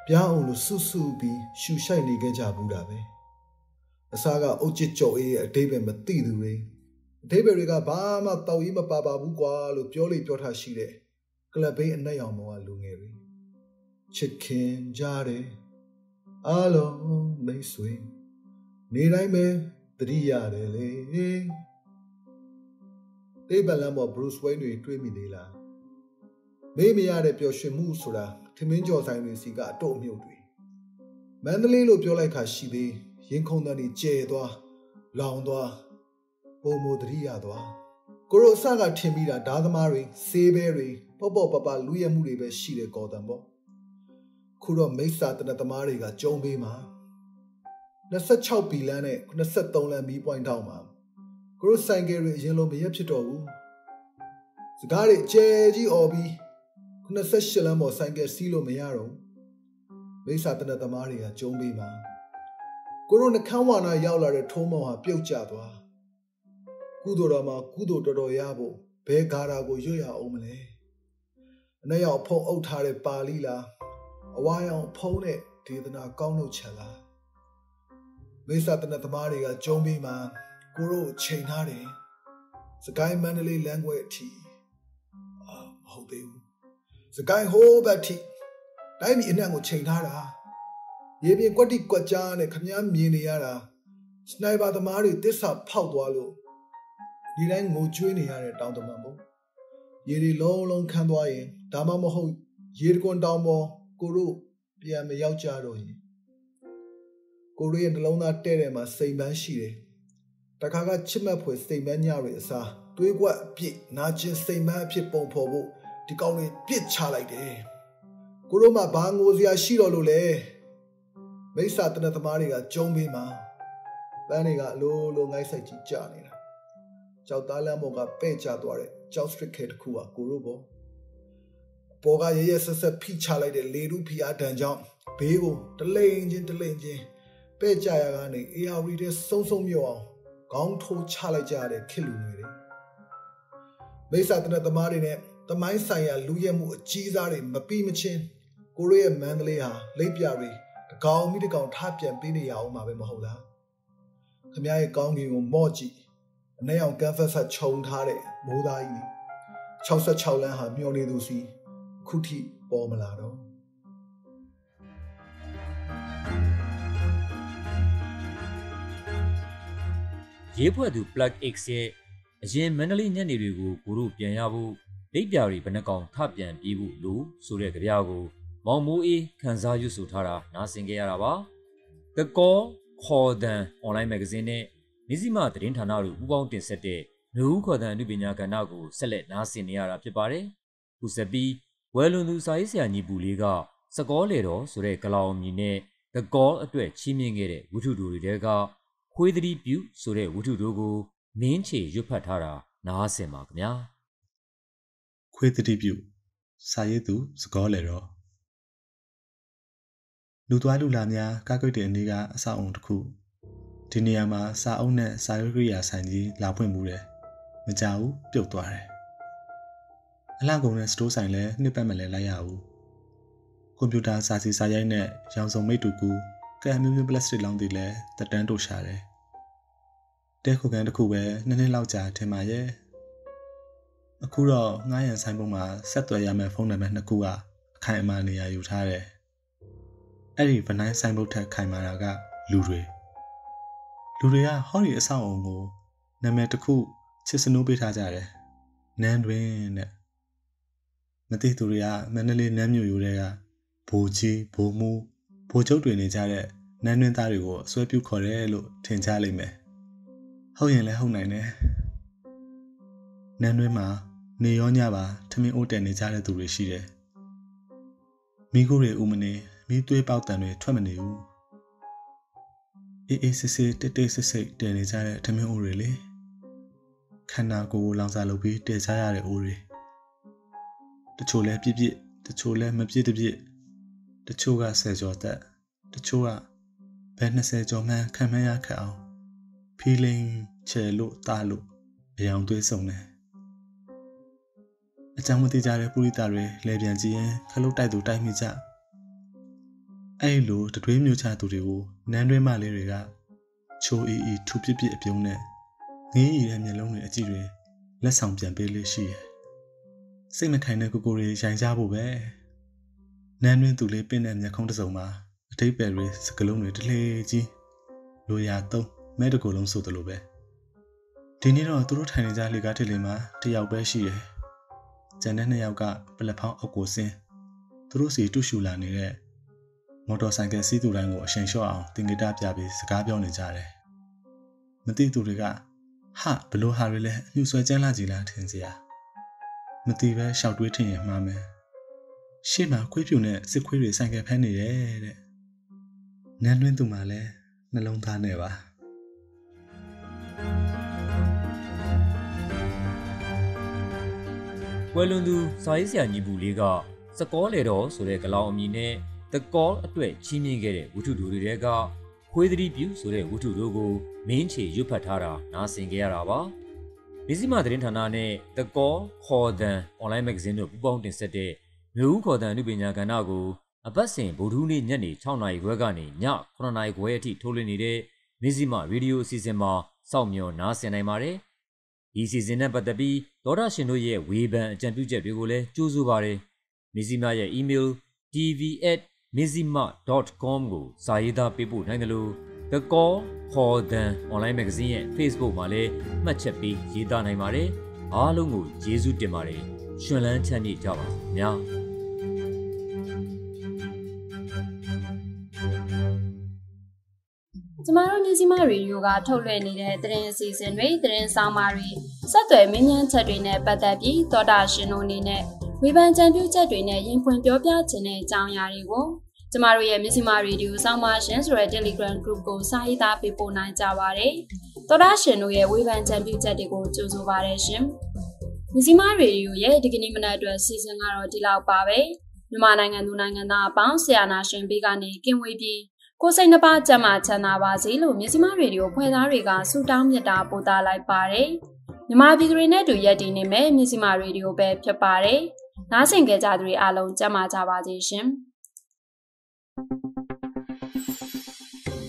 ပြားအောင်လို့စွတ်စွပြီးရှူရှိုက်နေခဲ့ကြဘူးတာပဲအစားကအုတ်ချစ်ကြော်အေးရဲ့အတိတ်ပဲမသိသူတွေအတိတ်ပဲတွေကဘာမှတောက်ရေးမပါပါဘူးကွာလို့ပြောလေပြောထားရှိတဲ့ကလပ်ဘေးအနက်ရောင်မောကလူငယ်တွေချစ်ခင်ကြတယ်အားလုံးမိတ်ဆွေ နေတိုင်းပဲတတိရတယ်လေတေးပလန်ပေါ်ဘရုစ်ဝိုင်းတွေတွေးမိသေးလားမေးမရတဲ့ပျော်ရွှင်မှုဆိုတာထမင်းကြော်ဆိုင်တွေစီကအတော့အမြုပ်တွေမန္တလေးလို့ပြောလိုက်ခါရှိသေးရင်ခုန်တန်ကြီးကျဲသွားလောင်သွားပုံမတရိရသွားကိုရိုအစကထင်ပြီးတာဓာသမားတွေဆေးဘဲတွေပေါ့ပေါ့ပပလူရမှုတွေပဲရှိတယ်ကော်တန်ပေါ့ခုတော့မိစ္ဆာတနသမားတွေကကြုံပေးမှာ 26ဘီလန်းနဲ့23လမ်းမီးပွိုင်းထောင်းမှာကိုရိုဆိုင်ကယ်တွေအရင်လိုမရက်ဖြစ်တော့ဘူးစကားတွေအကျယ်ကြီးអော်ပြီး28လမ်းပေါ်ဆိုင်ကယ်စီးလို့မရတော့မိစ္ဆာတနသမားတွေကကြုံပေးမှာကိုရိုနှခမ်းဝါနာရောက်လာတဲ့ထုံးမောင်ဟာပြုတ်ကျသွားကုသိုလ်တော်မှာကုသိုလ်တော်တော်ရဖို့ဘဲဂါရာကိုရွတ်ရအောင်မလဲအနက်ရောက်ဖုံးအုပ်ထားတဲ့ပါဠိလားအဝါရောင်ဖုံးတဲ့ဒေသနာကောင်းလို့ချက်လား မိစ္ဆာတနသမားတွေကကြုံပြီးမှကိုရိုချိန်ထားတယ်စကိုင်းမန္တလေးလမ်းခွဲအထိအာမဟုတ်သေးဘူးစကိုင်းဟိုးဘက်ထိတိုင်းပြည်အနှံ့ကိုချိန်ထားတာရေပြင်ကွက်တိကွက်ကြားနဲ့ခမားမြင်နေရတာစနိုက်ပါသမားတွေတစ္ဆာဖောက်သွားလို့ဒီတိုင်းငိုကြွေးနေရတဲ့တောင်တမန်ပေါ့ရေတွေလုံးလုံးခန်းသွားရင်ဒါမှမဟုတ်ရေတကွန်တောင်ပေါ်ကိုတို့ပြန်မရောက်ကြတော့ရင် ကိုတို့ရဲ့နှလုံးသားတဲ့တဲ့မှာစိမ်ပန်းရှိတယ်တခါကချစ်မှတ်ဖွယ်စိမ်ပန်းညတွေအစားတွေးကွက်အပြစ်နာကျင်စိမ်ပန်းအဖြစ်ပုံဖော်ဖို့ဒီကောင်းလေးပြစ်ချလိုက်တယ်ကိုတို့မှဘာငိုစရာရှိတော့လို့လဲမိစ္ဆာတနသမားတွေကကြုံပေးမှာပန်းတွေကအလိုလိုငိုက်ဆိုင်ကြီးကြနေတာကြောက်သားလမ်းပေါ်ကပဲ့ကျသွားတဲ့ကြောက်စထရစ်ခဲတစ်ခုကကိုတို့ပေါ့ပေါ်ကရရဆက်ဆက်ဖိချလိုက်တဲ့လေရုဖီအားတန်ကြောင့်ဘေးကိုတလိန်ချင်းတလိန်ချင်း ပဲ့ကြရကနေ AR တဲ့စုံစုံမြော့အောင်ခေါင်းထိုးချလိုက်ကြရတဲ့ခစ်လူငယ်တွေမိစ္ဆာတနသမားတွေနဲ့တမိုင်းဆိုင်ရာလူရဲမှုအကြီးစားတွေမပြီးမချင်းကိုရိုရဲ့မန္တလေးဟာလိပ်ပြတွေတကောင်မိတကောင်ထားပြန်ပေးနေရအောင်မှာပဲမဟုတ်လားခမရဲ့ကောင်းကင်ကိုမော့ကြည့်အနက်အောင်ကန်ဖတ်ဆက်ခြုံထားတဲ့မိုးသားကြီး66လမ်းဟာမျောနေသူစီခုထိပေါ်မလာတော့ ရေးဖွဲ့သူ Plug X ရဲ့အရင်မန္တလေးညနေတွေကိုကိုတို့ပြန်ရဖို့ဒိတ်ပြာတွေဘယ်နှကောင်ထပြန်ပြေးဖို့လို့ဆိုတဲ့ကြပြကိုမောင်မိုးအေးခန်းစားရွတ်ဆိုထားတာနားဆင်ကြရတာပါ။ The Call ခေါ်တန် online magazine နဲ့မြစည်းမသတင်းဌာနတို့ပူးပေါင်းတင်ဆက်တဲ့မျိုးဦးခေါ်တန်အမှုပညာကဏ္ဍကိုဆက်လက်နားဆင်နေရတာဖြစ်ပါတယ်။ခုဆက်ပြီးဝယ်လွန်သူစာရေးဆရာညီပူလေးကစကောလေတော်ဆိုတဲ့ကလောင်မြည်နဲ့ The Call အတွက်ချီးမြှင့်ခဲ့တဲ့ဝတ္ထုတို့တွေက ခွေးသတိပြုဆိုတဲ့ဝတ္ထုတို့ကိုမင်းချေရွတ်ဖတ်ထားတာနားဆင်ပါခင်ဗျာခွေးသတိပြုစာရေးသူစကောလေတော်လူသွားလူလာများကားကွိတ်တဲ့အနည်းကအဆောက်အုံတစ်ခုဒီနေရာမှာစာအုပ်နဲ့စာရွက်ကိရိယာဆိုင်ကြီးလာဖွင့်မှုတယ်မကြဘူးပြုတ်သွားတယ်အလှကုန်တဲ့စတိုးဆိုင်လည်းနှစ်ပတ်မလဲလိုက်ရဘူးကွန်ပျူတာစာစီစာရိုက်နဲ့ရောင်စုံမိတ်တူကူ ကဲမျိုးမျိုးပလတ်စတစ်လောင်းတွေလည်းတက်တန်းတို့ရှာတယ်တဲခုကန်တစ်ခုပဲနှစ်နှစ်လောက်ကြာထင်ပါရဲ့အခုတော့ငားရန်ဆိုင်ပုံမှာဆက်သွယ်ရမယ့်ဖုန်းနံပါတ်နှစ်ခုကအခိုင်အမာနေရာယူထားတယ်အဲ့ဒီဗနိုင်းဆိုင်ဘုတ်ထက်ခိုင်မာတာကလူတွေလူတွေကဟောဒီအဆောက်အုံကိုနာမည်တစ်ခုချစ်စနိုးပေးထားကြတယ်နန်းတွင်တဲ့မသိသူတွေကမန္တလေးနန်းမြို့ရိုးတွေကဘိုလ်ကြီးဘိုလ်မူ ဘိုလ်ချုပ်တွေနေကြတဲ့နန်းတွင်သားတွေကိုအစွဲပြုခေါ်တယ်လို့ထင်ကြလိမ့်မယ်ဟုတ်ရင်လည်းဟုတ်နိုင်တယ်နန်းတွင်မှာနေရောညပါထမင်းအိုးတယ်နေကြတဲ့သူတွေရှိတယ်မိခိုးတွေဥမနေမိသွေးပေါက်တန်တွေထွက်မနေဘူးအေးအေးစစ်စစ်တိတ်တိတ်ဆိတ်ဆိတ်တည်နေကြတဲ့ထမင်းအိုးတွေလေခန္ဓာကိုယ်ကိုလောင်စာလုပ်ပြီးတည်ကြရတဲ့အိုးတွေတချို့လဲပြစ်ပြစ်တချို့လဲမပြစ်တပြစ် တချို့ကဆယ်ကျော်သက်တချို့ကဘယ်20ကျော်မှန်းခံမရခက်အောင်ဖီလင်းချဲလို့တားလို့အယောင်သွေးဆုံတယ်အကြောင်းမသိကြတဲ့ပုရိသတွေလဲပြန်ကြည့်ရင်ခလုတ်တိုက်သူတိုက်မိကြအဲ့လိုတတွေးမျိုးချသူတွေကိုနန်းတွင်းမလေးတွေကချိုးအီအီထူပစ်ပစ်အပြုံးနဲ့ငင်းရည်တဲ့မျက်လုံးတွေအကြည့်တွေလက်ဆောင်ပြန်ပေးလေးရှိရဲ့စိတ်မခိုင်တဲ့ကိုကိုတွေရိုင်ကြဖို့ပဲ နန်းတွင်းသူလေးပင့်တဲ့မျက်ခုံးတစ်စုံမှာအထိပ်ပယ်တွေစကလုံးတွေတလေကြီးလိုရာသုံးမဲတကူလုံးဆိုသလိုပဲဒီနေ့တော့သူတို့ထိုင်နေကြလေကားထစ်လေးမှာတယောက်ပဲရှိတယ်ကျန်တဲ့နှစ်ယောက်ကပလက်ဖောင်းအုပ်ကိုဆင်းသူတို့စီတူရှူလာနေတဲ့မော်တော်ဆိုင်ကယ်စီးသူတိုင်းကိုအရှင်လျှော့အောင်တင်ဂီတပြပြီးစကားပြောနေကြတယ်မသိသူတွေကဟာဘလို့ဟာတွေလဲညှူဆွဲကြမ်းလာကြည်လားထင်စရာမသိပဲရှောက်တွေးထင်ရင်မှားမယ် ရှေ့မှာခွေးဖြူနဲ့စစ်ခွေးတွေဆိုင်ကယ်ဖမ်းနေတယ်တဲ့နန်းလွင်းသူမှလည်းနှလုံးသားနဲ့ပါကွယ်လွန်သူစာရေးဆရာညီပူလေးကစကောလေတော်ဆိုတဲ့ကလောင်အမည်နဲ့ The Call အတွက်ချီးမြှင့်ခဲ့တဲ့ဝတ္ထုတို့တွေကခွေးသတိပြုဆိုတဲ့ဝတ္ထုတို့ကိုမင်းချေရွတ်ဖတ်ထားတာနားဆင်ကြရတာပါ။မြစည်းမသတင်းဌာနနဲ့ The Call ခေါ်တန် online magazine တို့ပူးပေါင်းတင်ဆက်တဲ့ မြို့ဦးခေါ်တန်အမှုပညာကဏ္ဍကိုအပတ်စဉ်ဗုဒ္ဓဟူးနေ့ညနေ6နာရီခွဲကနေည9နာရီခွဲအထိထုတ်လွှင့်နေတဲ့မြစည်းမရေဒီယိုအစီအစဉ်မှာစောင့်မျှော်နားဆင်နိုင်ပါတယ်။ဒီစီစဉ်နဲ့ပတ်သက်ပြီးဒေါ်တာရှင်တို့ရဲ့ဝေဖန်အကြံပြုချက်တွေကိုလည်းကြိုးဆိုပါရယ်။မြစည်းမရဲ့ email tv@mizima.com ကိုစာရေးသားပေးပို့နိုင်တယ်လို့ The Call for the online magazine ရဲ့ Facebook မှာလည်းမှတ်ချက်ပေးရေးသားနိုင်ပါတယ်။အားလုံးကိုကျေးဇူးတင်ပါတယ်။ရှင်လန်းချမ်းမြေ့ကြပါစေ။များ ကျမတို့မျိုးစိမရေဒီယိုကထုတ်လွှင့်နေတဲ့သတင်းအစီအစဉ်တွေသတင်းဆောင်မာတွေဆက်သွယ်မင်းမြန်းချက်တွေနဲ့ပတ်သက်ပြီးသောတာရှင်တို့အနေနဲ့ဝေဖန်ကြံပြုချက်တွေနဲ့ရင်ဖွင့်ပြောပြခြင်းတဲ့အကြောင်းအရာတွေကိုကျမတို့ရဲ့မြစီမာရေဒီယိုစောင်းမရှင်ဆိုတဲ့ Telegram group ကိုစာရေးသားပေးပို့နိုင်ကြပါတယ်။သောတာရှင်တို့ရဲ့ဝေဖန်ကြံပြုချက်တွေကိုကြိုဆိုပါရရှင်။မြစီမာရေဒီယိုရဲ့ဒီကနေ့မနက်အတွက်စီစဉ်ကတော့ဒီလောက်ပါပဲ။မြန်မာနိုင်ငံသူနိုင်ငံသားအပေါင်းဆရာနာရှင်ဘေးကနေကင်ဝေးပြီး ကိုစိတ်နှပါကြမှာချမ်းသာပါစေလို့မြစီမာရေဒီယိုဖွဲ့သားတွေကဆုတောင်းမြတ်တာပို့သလိုက်ပါတယ်။မြမပြည်သူတွေနဲ့တူရက်တည်နေမဲ့မြစီမာရေဒီယိုပဲဖြစ်ပါတယ်။နားဆင်ကြကြသူတွေအားလုံးကြမ်းမာကြပါစေရှင်။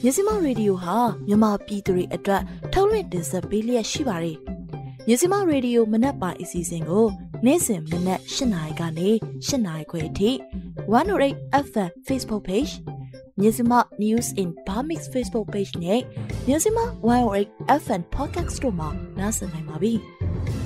မြစီမရေဒီယိုဟာမြန်မာပြည်သူတွေအတွက်ထုတ်လွှင့်တင်ဆက်ပေးလျက်ရှိပါတယ်။မြစီမရေဒီယိုမနက်ပိုင်းအစီအစဉ်ကိုနေ့စဉ်မနက်၈နာရီကနေ၈နာရီခွဲအထိ108 FM Facebook Page မြစီမ News in Bamix Facebook Page နဲ့မြစီမ108 FM Podcast တို့မှာနားဆင်နိုင်ပါပြီ။